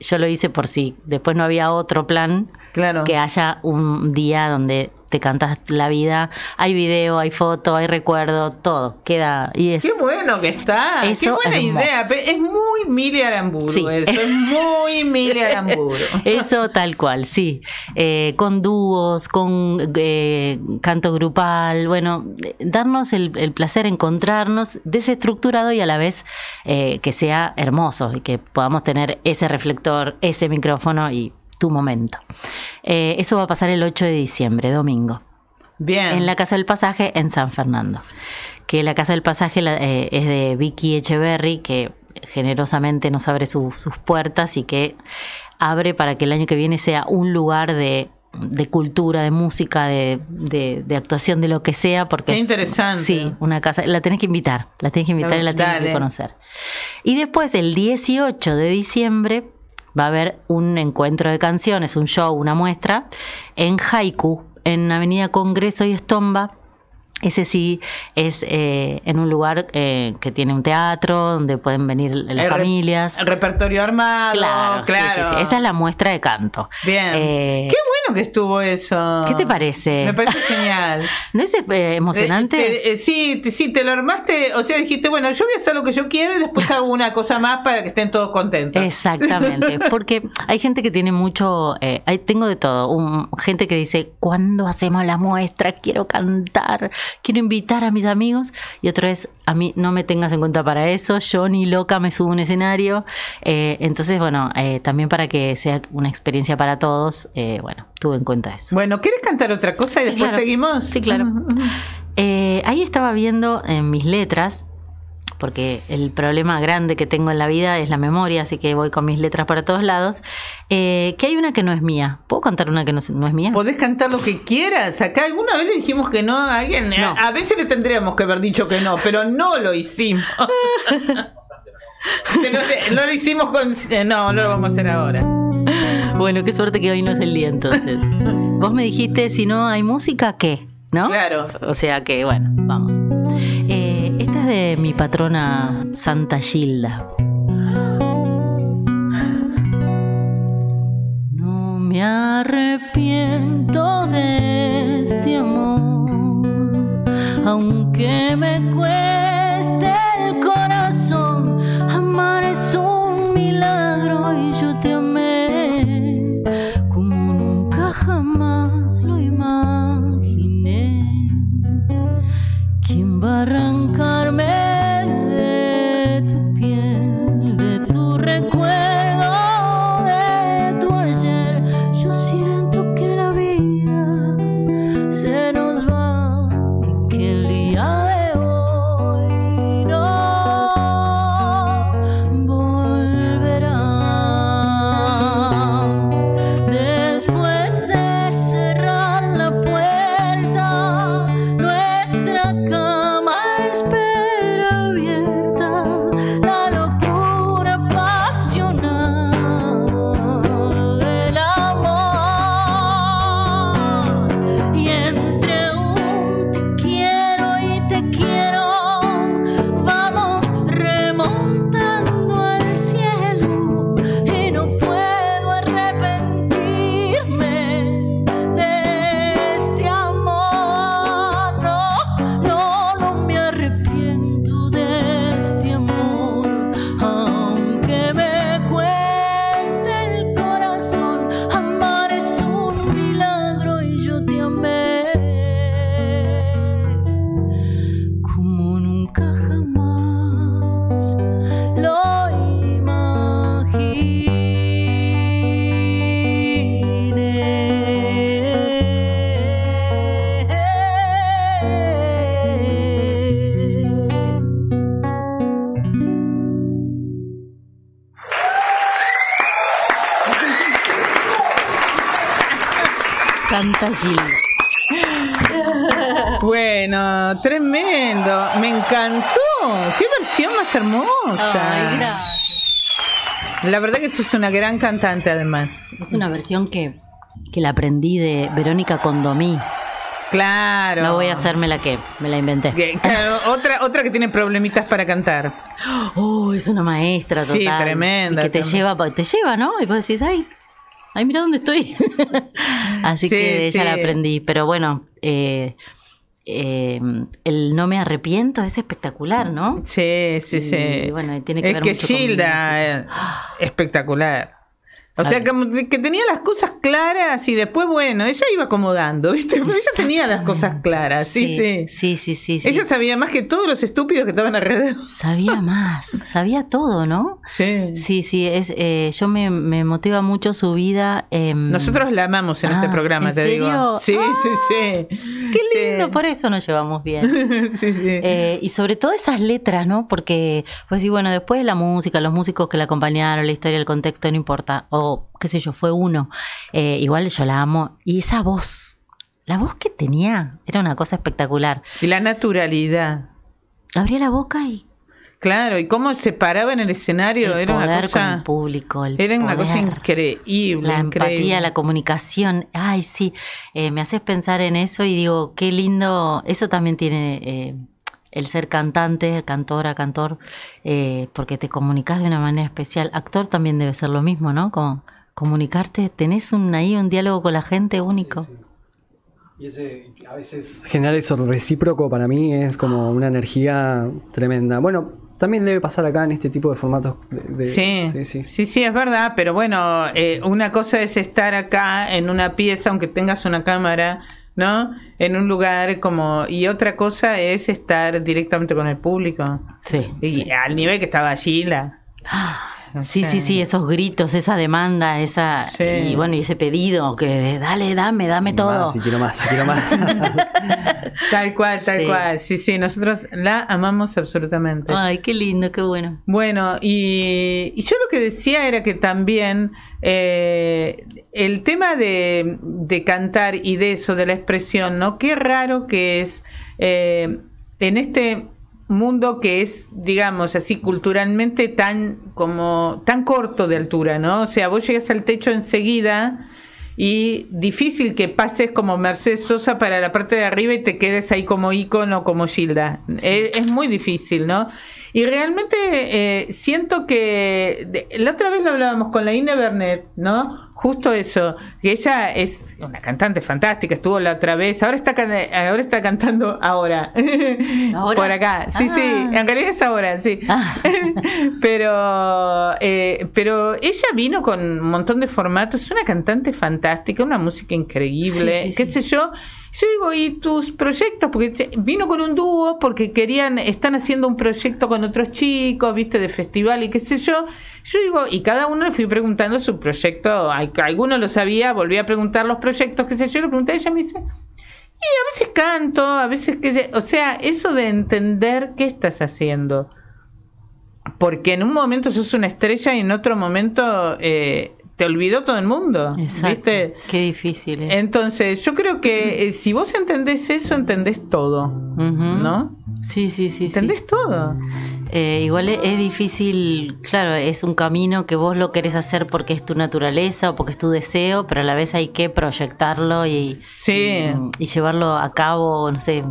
yo lo hice por si después no había otro plan. Claro. Que haya un día donde te cantas la vida. Hay video, hay foto, hay recuerdo, todo. Queda. Y es, Qué bueno que está. Eso Qué buena hermoso. idea. Es muy Mili Aramburu. Sí. Eso es muy Mili Aramburu. *laughs* Eso tal cual, sí. Eh, con dúos, con eh, canto grupal, bueno, darnos el, el, placer, encontrarnos desestructurado y a la vez eh, que sea hermoso y que podamos tener ese reflector, ese micrófono y tu momento. Eh, eso va a pasar el 8 de diciembre, domingo. Bien. En la Casa del Pasaje en San Fernando. Que la Casa del Pasaje la, eh, es de Vicky Echeverry, que generosamente nos abre su, sus puertas y que abre para que el año que viene sea un lugar de, de cultura, de música, de, de, de, actuación, de lo que sea, porque Qué interesante. Es, sí, una casa, la tenés que invitar, la tenés que invitar y la tenés que conocer. Y después el 18 de diciembre va a haber un encuentro de canciones, un show, una muestra en Haiku, en Avenida Congreso y Estomba. Ese sí es eh, en un lugar eh, que tiene un teatro donde pueden venir las el familias. El repertorio armado. Claro, claro. Sí, sí, sí. Esa es la muestra de canto. Bien. Eh, Qué bueno que estuvo eso. ¿Qué te parece? Me parece genial. *laughs* ¿No es eh, emocionante? Sí, sí, te lo armaste. O sea, dijiste, bueno, yo voy a hacer lo que yo quiero y después hago una cosa más para que estén todos contentos. Exactamente. *laughs* Porque hay gente que tiene mucho. hay, tengo de todo. Un, gente que dice, ¿cuándo hacemos la muestra? Quiero cantar quiero invitar a mis amigos y otra vez a mí no me tengas en cuenta para eso, yo ni loca me subo a un escenario, eh, entonces bueno, eh, también para que sea una experiencia para todos, eh, bueno, tuve en cuenta eso. Bueno, ¿quieres cantar otra cosa y sí, después claro. seguimos? Sí, claro. Eh, ahí estaba viendo en mis letras, porque el problema grande que tengo en la vida es la memoria, así que voy con mis letras para todos lados, eh, que hay una que no es mía. ¿Puedo cantar una que no, no es mía? Podés cantar lo que quieras. Acá alguna vez le dijimos que no a alguien. A, a veces le tendríamos que haber dicho que no, pero no lo hicimos. *laughs* no, lo hicimos con. eh, No, no lo vamos a hacer ahora. Bueno, qué suerte que hoy no es el día entonces. Vos me dijiste, si no hay música, ¿qué? ¿No? Claro. O sea que, bueno, vamos. De mi patrona Santa Gilda. No me arrepiento de este amor, aunque me cueste La verdad que sos una gran cantante, además. Es una versión que, que la aprendí de Verónica Condomí. Claro. No voy a hacerme la que me la inventé. Claro, otra, otra que tiene problemitas para cantar. *gasps* Oh, es una maestra total. Sí, tremenda, Y que te tremenda. lleva, te lleva, ¿no? Y vos decís, ay, ay, mira dónde estoy. *laughs* Así Sí, que de ella sí. la aprendí. Pero bueno, eh, eh, el no me arrepiento es espectacular, ¿no? Sí, sí, Y, sí. bueno, tiene que es ver que mucho Gilda, espectacular. O sea, que tenía las cosas claras y después, bueno, ella iba acomodando, ¿viste? Pero ella tenía las cosas claras, sí, sí. Sí, sí, sí. sí. Ella sabía más que todos los estúpidos que estaban alrededor. Sabía *laughs* más, sabía todo, ¿no? Sí. Sí, sí, es, eh, yo me, me motiva mucho su vida. em, Nosotros la amamos en este Ah, programa, ¿en te digo. serio? Sí, Ah, sí, sí. Qué lindo, por eso nos llevamos bien. *laughs* sí, sí. Eh, y sobre todo esas letras, ¿no? Porque, pues sí, bueno, después de la música, los músicos que la acompañaron, la historia, el contexto, no importa. O, qué sé yo, fue uno. Eh, igual yo la amo. Y esa voz, la voz que tenía, era una cosa espectacular. Y la naturalidad. Abría la boca y Claro, y cómo se paraba en el escenario, el era una poder con cosa. el público, el Era una cosa increíble. La increíble. empatía, la comunicación. Ay, sí, eh, me haces pensar en eso y digo, qué lindo. Eso también tiene eh, el ser cantante, cantora, cantor, eh, porque te comunicas de una manera especial. Actor también debe ser lo mismo, ¿no? Como comunicarte, tenés un, ahí un diálogo con la gente único. Y ese, a veces generar eso recíproco para mí es como una energía tremenda. Bueno, también debe pasar acá en este tipo de formatos. de- de- Sí, sí, sí, es verdad, pero bueno, eh, una cosa es estar acá en una pieza, aunque tengas una cámara, ¿no? En un lugar como... Y otra cosa es estar directamente con el público. Sí. Y al nivel que estaba allí, la... Sí, sí, sí, esos gritos, esa demanda, esa y bueno, y ese pedido que dale, dame, dame todo. si quiero más, si quiero más. *laughs* tal cual, tal cual. Sí, sí, nosotros la amamos absolutamente. Ay, qué lindo, qué bueno. Bueno, y, y yo lo que decía era que también eh, el tema de, de, cantar y de eso, de la expresión, ¿no? Qué raro que es eh, en este mundo que es, digamos así, culturalmente tan como tan corto de altura, ¿no? O sea, vos llegas al techo enseguida y difícil que pases como Mercedes Sosa para la parte de arriba y te quedes ahí como ícono, como Gilda. Es, muy difícil, ¿no? Y realmente eh, siento que la otra vez lo hablábamos con la Ine Bernet, ¿no? Justo eso, que ella es una cantante fantástica, estuvo la otra vez, ahora está ahora está cantando *laughs* ahora, por acá, sí, sí, ah. en realidad es ahora, sí, ah. *laughs* pero eh, pero ella vino con un montón de formatos, es una cantante fantástica, una música increíble, qué sé yo, yo digo, ¿y tus proyectos? Porque vino con un dúo porque querían, están haciendo un proyecto con otros chicos, viste, de festival y qué sé yo. Yo digo, y cada uno le fui preguntando su proyecto, alguno lo sabía, volví a preguntar los proyectos, qué sé yo, le pregunté ella, me dice, y a veces canto, a veces que, o sea, eso de entender qué estás haciendo. Porque en un momento sos una estrella y en otro momento eh, te olvidó todo el mundo. Exacto. Qué difícil. Entonces, yo creo que eh, si vos entendés eso, entendés todo. ¿No? Sí, sí, sí. Entendés todo. Eh, igual es, difícil, claro, es un camino que vos lo querés hacer porque es tu naturaleza o porque es tu deseo, pero a la vez hay que proyectarlo y, y llevarlo a cabo, no sé,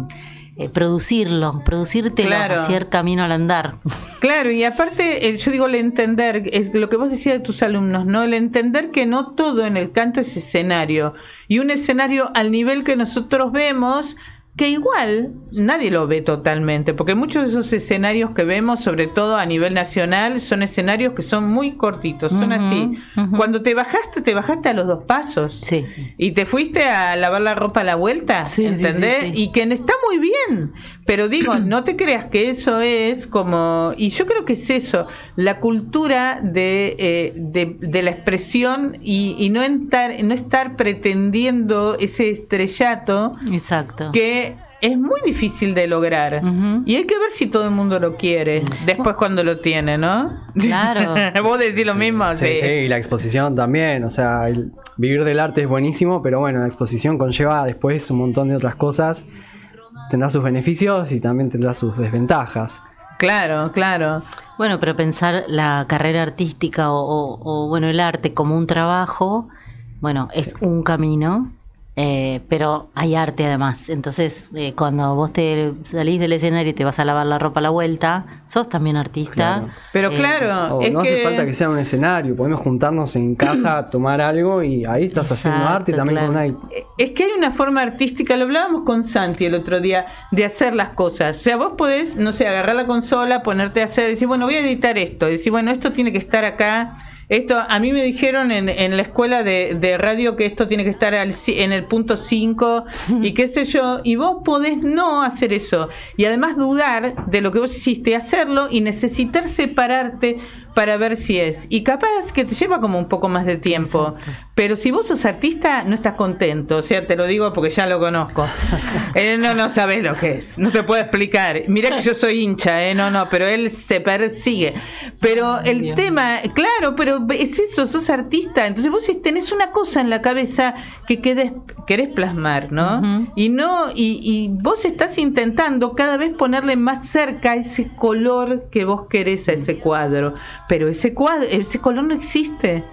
eh, producirlo, producirte claro. hacer camino al andar. Claro, y aparte, eh, yo digo, el entender, es lo que vos decías de tus alumnos, ¿no? El entender que no todo en el canto es escenario. Y un escenario al nivel que nosotros vemos que igual nadie lo ve totalmente, porque muchos de esos escenarios que vemos, sobre todo a nivel nacional, son escenarios que son muy cortitos, son así. Cuando te bajaste, te bajaste a los dos pasos. Sí. Y te fuiste a lavar la ropa a la vuelta, sí, ¿entendés? y que está muy bien, pero digo, *clears throat* no te creas que eso es como... Y yo creo que es eso, la cultura de, eh, de, la expresión y, no, estar, no estar pretendiendo ese estrellato. Exacto. Que es muy difícil de lograr. Y hay que ver si todo el mundo lo quiere después cuando lo tiene, ¿no? Claro. *laughs* Vos decís lo mismo, sí. Sí, y la exposición también. O sea, vivir del arte es buenísimo, pero bueno, la exposición conlleva después un montón de otras cosas. Tendrá sus beneficios y también tendrá sus desventajas. Claro, claro. Bueno, pero pensar la carrera artística o bueno, el arte como un trabajo, bueno, es un camino eh, pero hay arte además. Entonces, eh, cuando vos te salís del escenario y te vas a lavar la ropa a la vuelta, sos también artista. Pero eh, claro, no hace falta que sea un escenario. Podemos juntarnos en casa a tomar algo y ahí estás haciendo arte también con una... Es que hay una forma artística, lo hablábamos con Santi el otro día, de hacer las cosas. O sea, vos podés, no sé, agarrar la consola, ponerte a hacer, decir, bueno, voy a editar esto, decir, bueno, esto tiene que estar acá esto, a mí me dijeron en, en la escuela de, de, radio que esto tiene que estar al, en el punto 5 y qué sé yo, y vos podés no hacer eso y además dudar de lo que vos hiciste, hacerlo y necesitar separarte para ver si es. Y capaz que te lleva como un poco más de tiempo. Pero si vos sos artista, no estás contento. O sea, te lo digo porque ya lo conozco. *laughs* él no, no sabes lo que es. No te puedo explicar. Mira que yo soy hincha, ¿eh? No, no, pero él se persigue. Pero el tema, claro, pero es eso, sos artista. Entonces vos tenés una cosa en la cabeza que querés plasmar, ¿no? Y no, y, y vos estás intentando cada vez ponerle más cerca ese color que vos querés a ese cuadro pero ese cuadro, ese color no existe.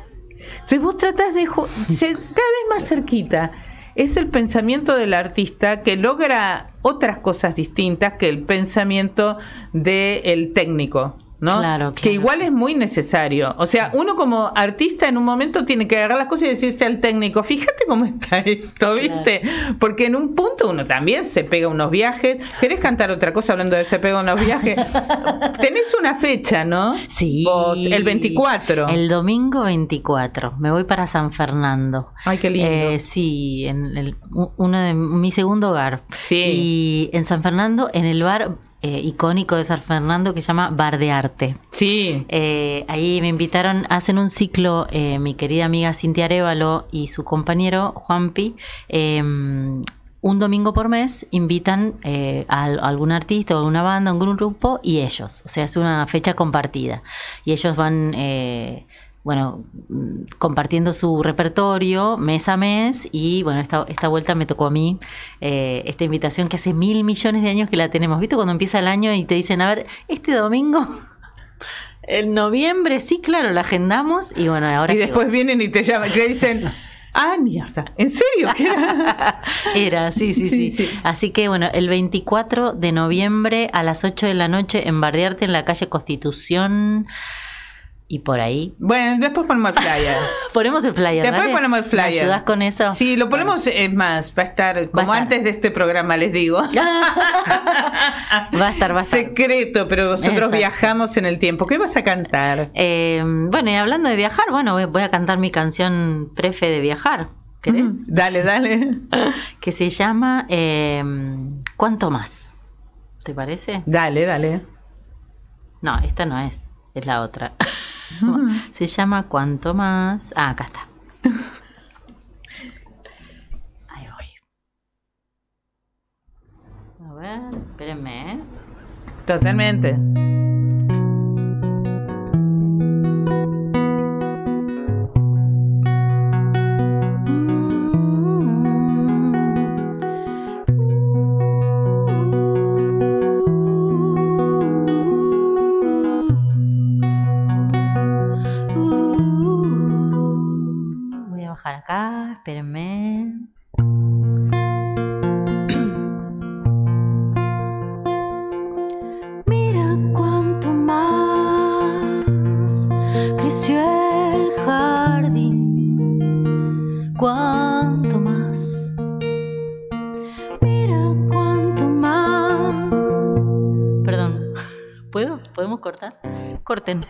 Entonces vos tratás de *laughs* cada vez más cerquita. Es el pensamiento del artista que logra otras cosas distintas que el pensamiento del técnico. ¿No? Claro, Que igual es muy necesario. O sea, uno como artista en un momento tiene que agarrar las cosas y decirse al técnico, fíjate cómo está *laughs* esto, ¿viste? Porque en un punto uno también se pega unos viajes. ¿Querés cantar otra cosa hablando de se pega unos viajes? *laughs* Tenés una fecha, ¿no? Sí. el 24. El domingo 24. Me voy para San Fernando. Ay, qué lindo. Eh, sí, en el, uno de mi segundo hogar. Sí. Y en San Fernando, en el bar eh, icónico de San Fernando que se llama Bar de Arte. Sí. Eh, ahí me invitaron, hacen un ciclo, eh, mi querida amiga Cintia Arevalo y su compañero Juanpi. em, un domingo por mes invitan eh, a, al- algún artista o alguna banda, un grupo y ellos. O sea, es una fecha compartida. Y ellos van, eh, bueno, mm, compartiendo su repertorio mes a mes. Y bueno, esta, esta vuelta me tocó a mí eh, esta invitación que hace mil millones de años que la tenemos. ¿Viste cuando empieza el año y te dicen, a ver, este domingo... *laughs* En noviembre, sí, claro, la agendamos y bueno, ahora y llegó. después vienen y te llaman, te dicen, ah, mierda, ¿en serio? ¿Qué era? *laughs* Era, sí, sí, sí, Así que bueno, el 24 de noviembre a las 8 de la noche en Bardearte en la calle Constitución y por ahí. Bueno, después ponemos el flyer. *laughs* Ponemos el flyer. Después ponemos el flyer. ¿Me ayudás con eso? Sí, lo ponemos, es más, va a estar como estar. antes de este programa, les digo. *laughs* Va a estar, va a estar. Secreto, pero nosotros Exacto. viajamos en el tiempo. ¿Qué vas a cantar? Eh, bueno, y hablando de viajar, bueno, voy, voy a cantar mi canción prefe de viajar. ¿Querés? Dale, dale. *laughs* Que se llama eh, ¿Cuánto más? ¿Te parece? Dale, dale. No, esta no es, es la otra. Se llama Cuanto más. Ah, acá está. *laughs* Ahí voy. A ver, espérenme, ¿eh? Totalmente. Acá, espérenme. *clears throat* Mira cuánto más creció el jardín. Cuánto más. Mira cuánto más. Perdón. *laughs* ¿Puedo? ¿Podemos cortar? Corten.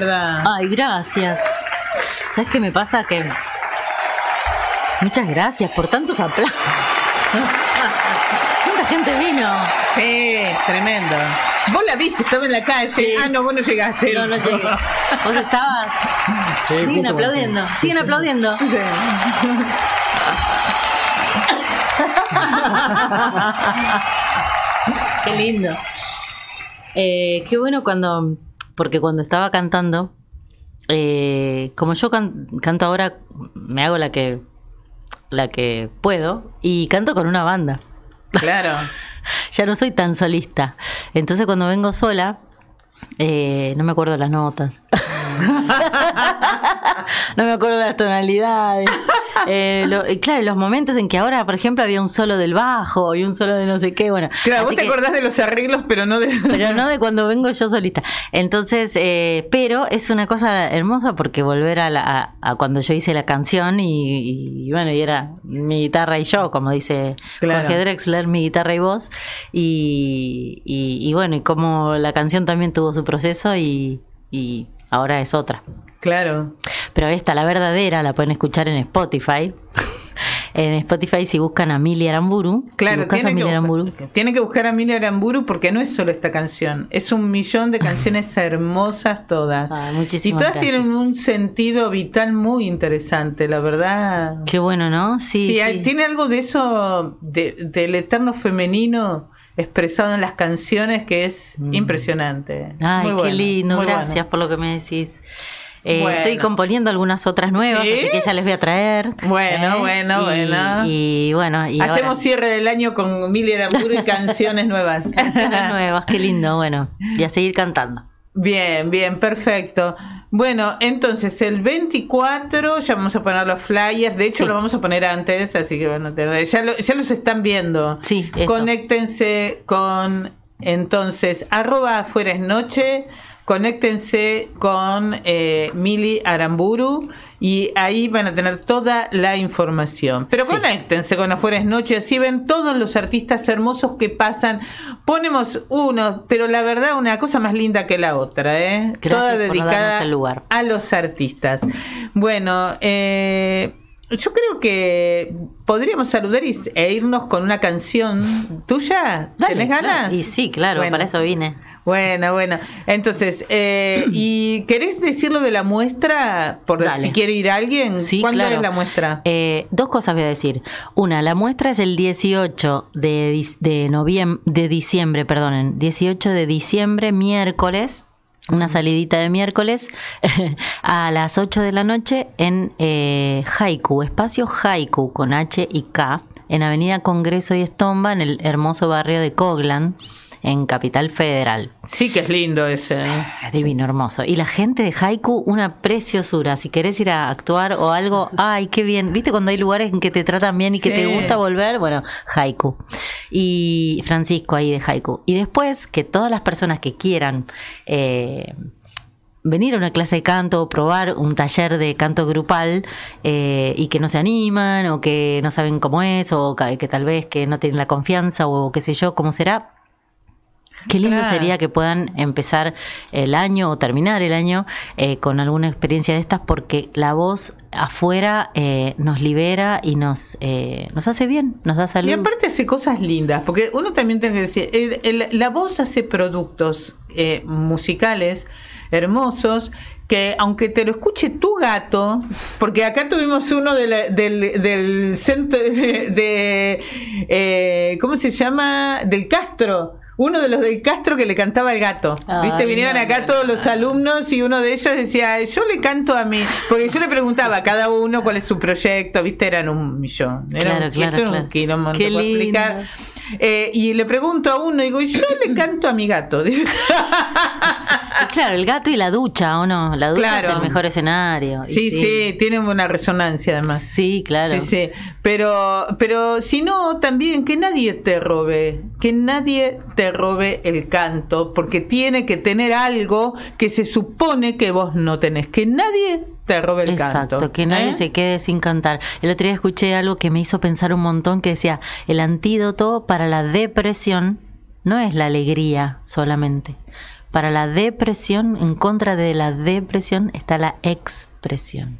Verdad. Ay, gracias. ¿Sabes qué me pasa? Que. Muchas gracias por tantos aplausos. ¿Cuánta gente vino? Sí, tremendo. Vos la viste, estaba en la calle. Ah, no, vos no llegaste. No, no llegué. Vos estabas. Siguen aplaudiendo. Siguen aplaudiendo. *laughs* Qué lindo. Eh, qué bueno cuando, porque cuando estaba cantando, eh, como yo can- canto ahora, me hago la que, la que puedo y canto con una banda. Claro. *laughs* ya no soy tan solista. Entonces cuando vengo sola, eh, no me acuerdo las notas. *laughs* no me acuerdo las tonalidades. Eh, lo- y claro, los momentos en que ahora, por ejemplo, había un solo del bajo y un solo de no sé qué. Bueno, Claro, vos te que- acordás de los arreglos, pero no de. pero no de cuando vengo yo solita. Entonces, eh, pero es una cosa hermosa porque volver a, la, a, a cuando yo hice la canción y, y bueno, y era mi guitarra y yo, como dice Claro. Jorge Drexler, mi guitarra y voz. Y, y, y bueno, y como la canción también tuvo su proceso y, y ahora es otra. Claro. Pero esta, la verdadera, la pueden escuchar en Spotify. *laughs* en Spotify si buscan a Mili Aramburu. si Claro, buscas a tiene Mili que, Aramburu, que buscar a Mili Aramburu porque no es solo esta canción, es un millón de canciones *laughs* hermosas todas. y Ah, muchísimas todas gracias. tienen un sentido vital muy interesante, la verdad. Qué bueno, ¿no? Sí, Sí, sí. hay- tiene algo de eso, de- del eterno femenino expresado en las canciones que es impresionante. Mm. Ay, Muy qué bueno, lindo, gracias bueno. por lo que me decís. Eh, Bueno. Estoy componiendo algunas otras nuevas, ¿Sí? así que ya les voy a traer. Bueno, ¿eh? bueno, Y- bueno. Y bueno, y Hacemos ahora- cierre del año con Mili Aramburu y canciones nuevas. *laughs* canciones nuevas, qué lindo, bueno. Y a seguir cantando. Bien, bien, perfecto. Bueno, entonces el 24 ya vamos a poner los flyers. De hecho, Sí. lo vamos a poner antes, así que bueno, te- ya, lo- ya los están viendo. Sí, eso. Conéctense con, entonces, arroba afuera es noche. Conéctense con eh, Mili Aramburu y ahí van a tener toda la información. Pero Sí. conéctense con Afuera es Noche, así ven todos los artistas hermosos que pasan. Ponemos uno, pero la verdad una cosa más linda que la otra, ¿eh? Gracias Toda por no dedicada el lugar. a los artistas. Bueno, eh, yo creo que podríamos saludar y, e irnos con una canción tuya. Dale, ¿Tenés claro. ganas? Y sí, claro, Bueno. para eso vine. Bueno, bueno. Entonces, eh, *clears throat* ¿y querés decir lo de la muestra? Por Dale. si quiere ir alguien. Sí, ¿Cuándo claro. es la muestra? Eh, dos cosas voy a decir. Una, la muestra es el 18 de, de noviembre, de diciembre, perdonen, 18 de diciembre, miércoles, una salidita de miércoles, *laughs* a las 8 de la noche en eh, Haiku, espacio Haiku con H y K, en Avenida Congreso y Estomba, en el hermoso barrio de Coglan, en Capital Federal. Sí que es lindo ese. Es divino, hermoso. Y la gente de Haiku, una preciosura. Si querés ir a actuar o algo, ay, qué bien. ¿Viste cuando hay lugares en que te tratan bien y que Sí. te gusta volver? Bueno, Haiku. Y Francisco ahí de Haiku. Y después, que todas las personas que quieran eh, venir a una clase de canto o probar un taller de canto grupal eh, y que no se animan o que no saben cómo es o que, que tal vez que no tienen la confianza o qué sé yo, cómo será, Qué lindo Claro. sería que puedan empezar el año o terminar el año eh, con alguna experiencia de estas porque la voz afuera eh, nos libera y nos, eh, nos hace bien, nos da salud. Y aparte hace cosas lindas, porque uno también tiene que decir, el- el- la voz hace productos eh, musicales hermosos que aunque te lo escuche tu gato, porque acá tuvimos uno de la- del, del centro de, de, eh, ¿cómo se llama? Del Castro. Uno de los del Castro que le cantaba al gato. Ay, ¿Viste? Vinieron no, acá no, todos los alumnos y uno de ellos decía, yo le canto a mí. Porque yo le preguntaba a cada uno cuál es su proyecto, ¿viste? Eran un millón. Era Claro, un, claro, un claro. quilombo, Qué explicar. Eh, y le pregunto a uno, digo, yo le canto a mi gato. *laughs* claro, el gato y la ducha, ¿o no? La ducha es el mejor escenario. Sí, sí, sí, tiene una resonancia además. Sí, claro. Sí, sí. Pero, pero si no, también que nadie te robe, que nadie te robe el canto, porque tiene que tener algo que se supone que vos no tenés, que nadie te robe el canto. Exacto, que nadie ¿eh? se quede sin cantar. El otro día escuché algo que me hizo pensar un montón que decía, el antídoto para la depresión no es la alegría solamente. Para la depresión, en contra de la depresión, está la expresión.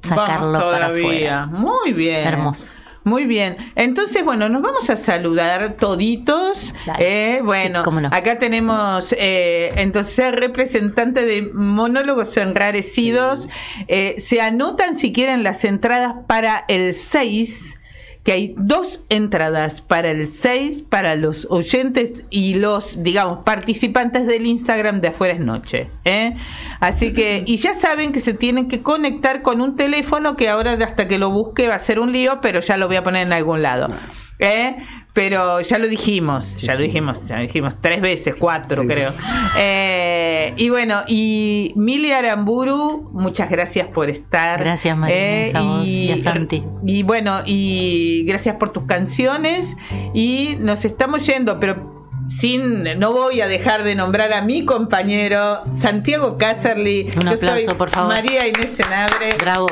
Sacarlo para afuera. Muy bien. Hermoso. Muy bien. Entonces, bueno, nos vamos a saludar toditos. Eh, bueno, acá tenemos eh, entonces el representante de monólogos enrarecidos. Eh, se anotan si quieren las entradas para el 6 que hay dos entradas para el 6 para los oyentes y los, digamos, participantes del Instagram de Afuera es Noche. ¿eh? Así que, *laughs* y ya saben que se tienen que conectar con un teléfono que ahora hasta que lo busque va a ser un lío, pero ya lo voy a poner en algún lado. ¿Eh? Pero ya lo dijimos, ya lo dijimos, ya lo dijimos tres veces, cuatro creo. Eh, y bueno, y Mili Aramburu, muchas gracias por estar. Gracias María, eh, y, a Santi. Y bueno, y gracias por tus canciones. Y nos estamos yendo, pero sin, no voy a dejar de nombrar a mi compañero Santiago Cácerly. Un aplauso, por favor. María Inés Senabre. Bravo.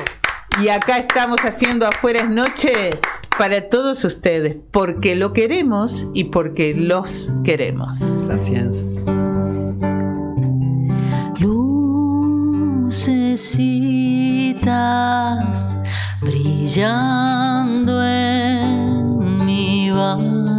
Y acá estamos haciendo Afuera es Noche para todos ustedes, porque lo queremos y porque los queremos. Gracias. Lucecitas brillando en mi balcón.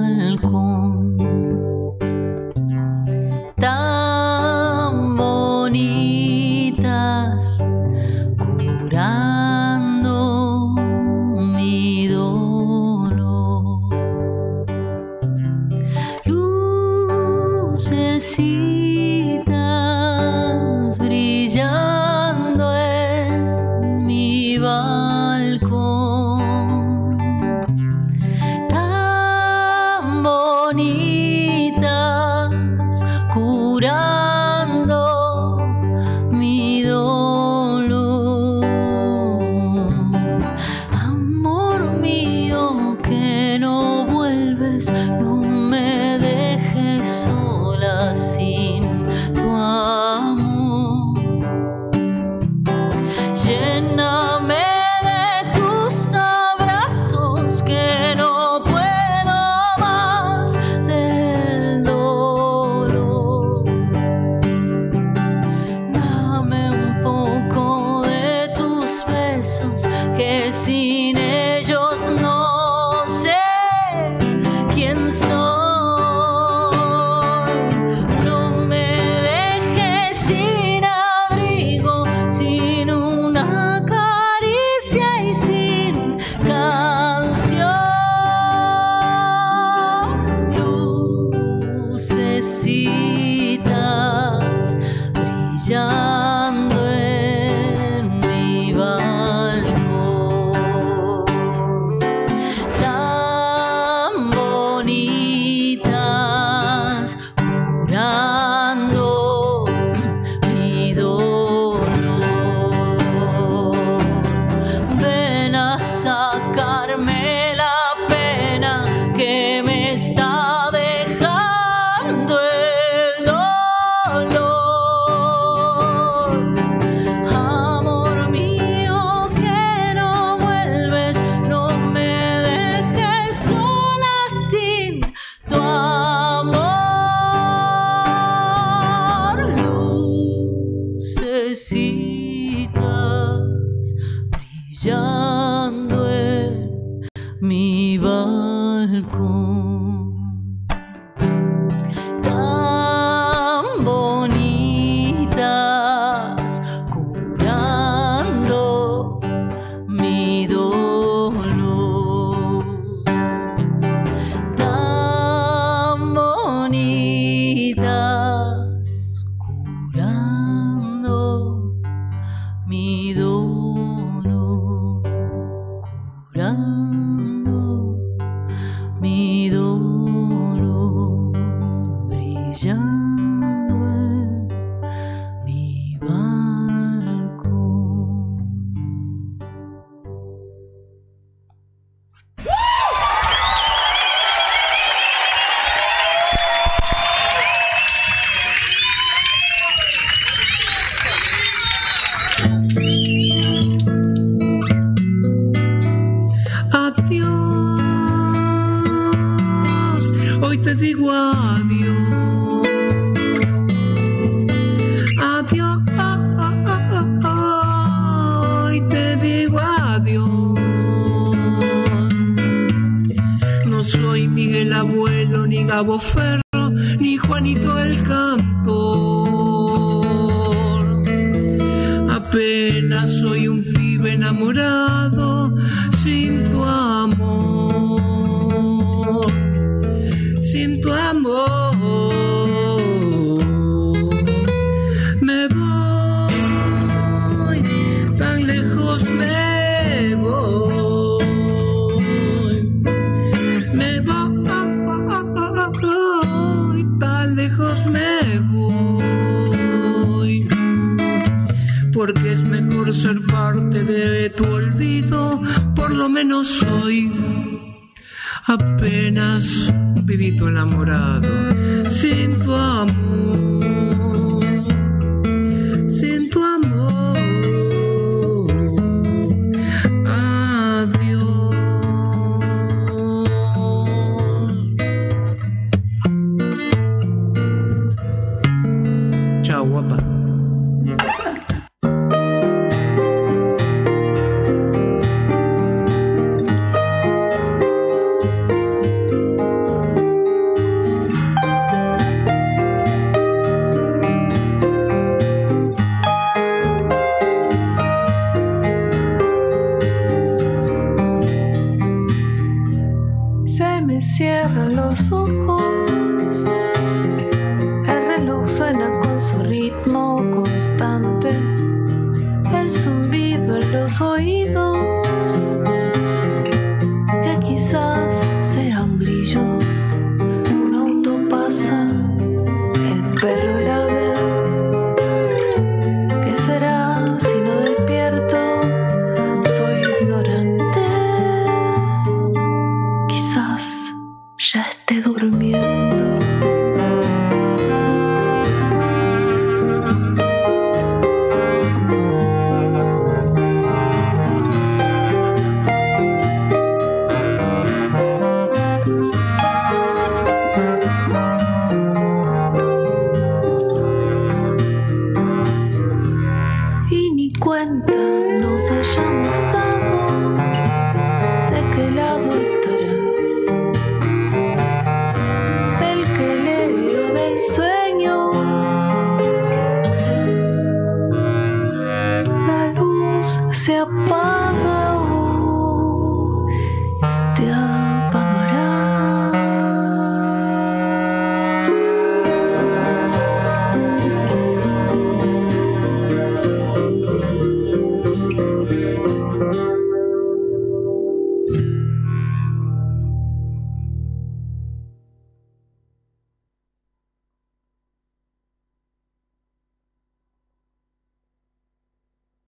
Sin tu amor,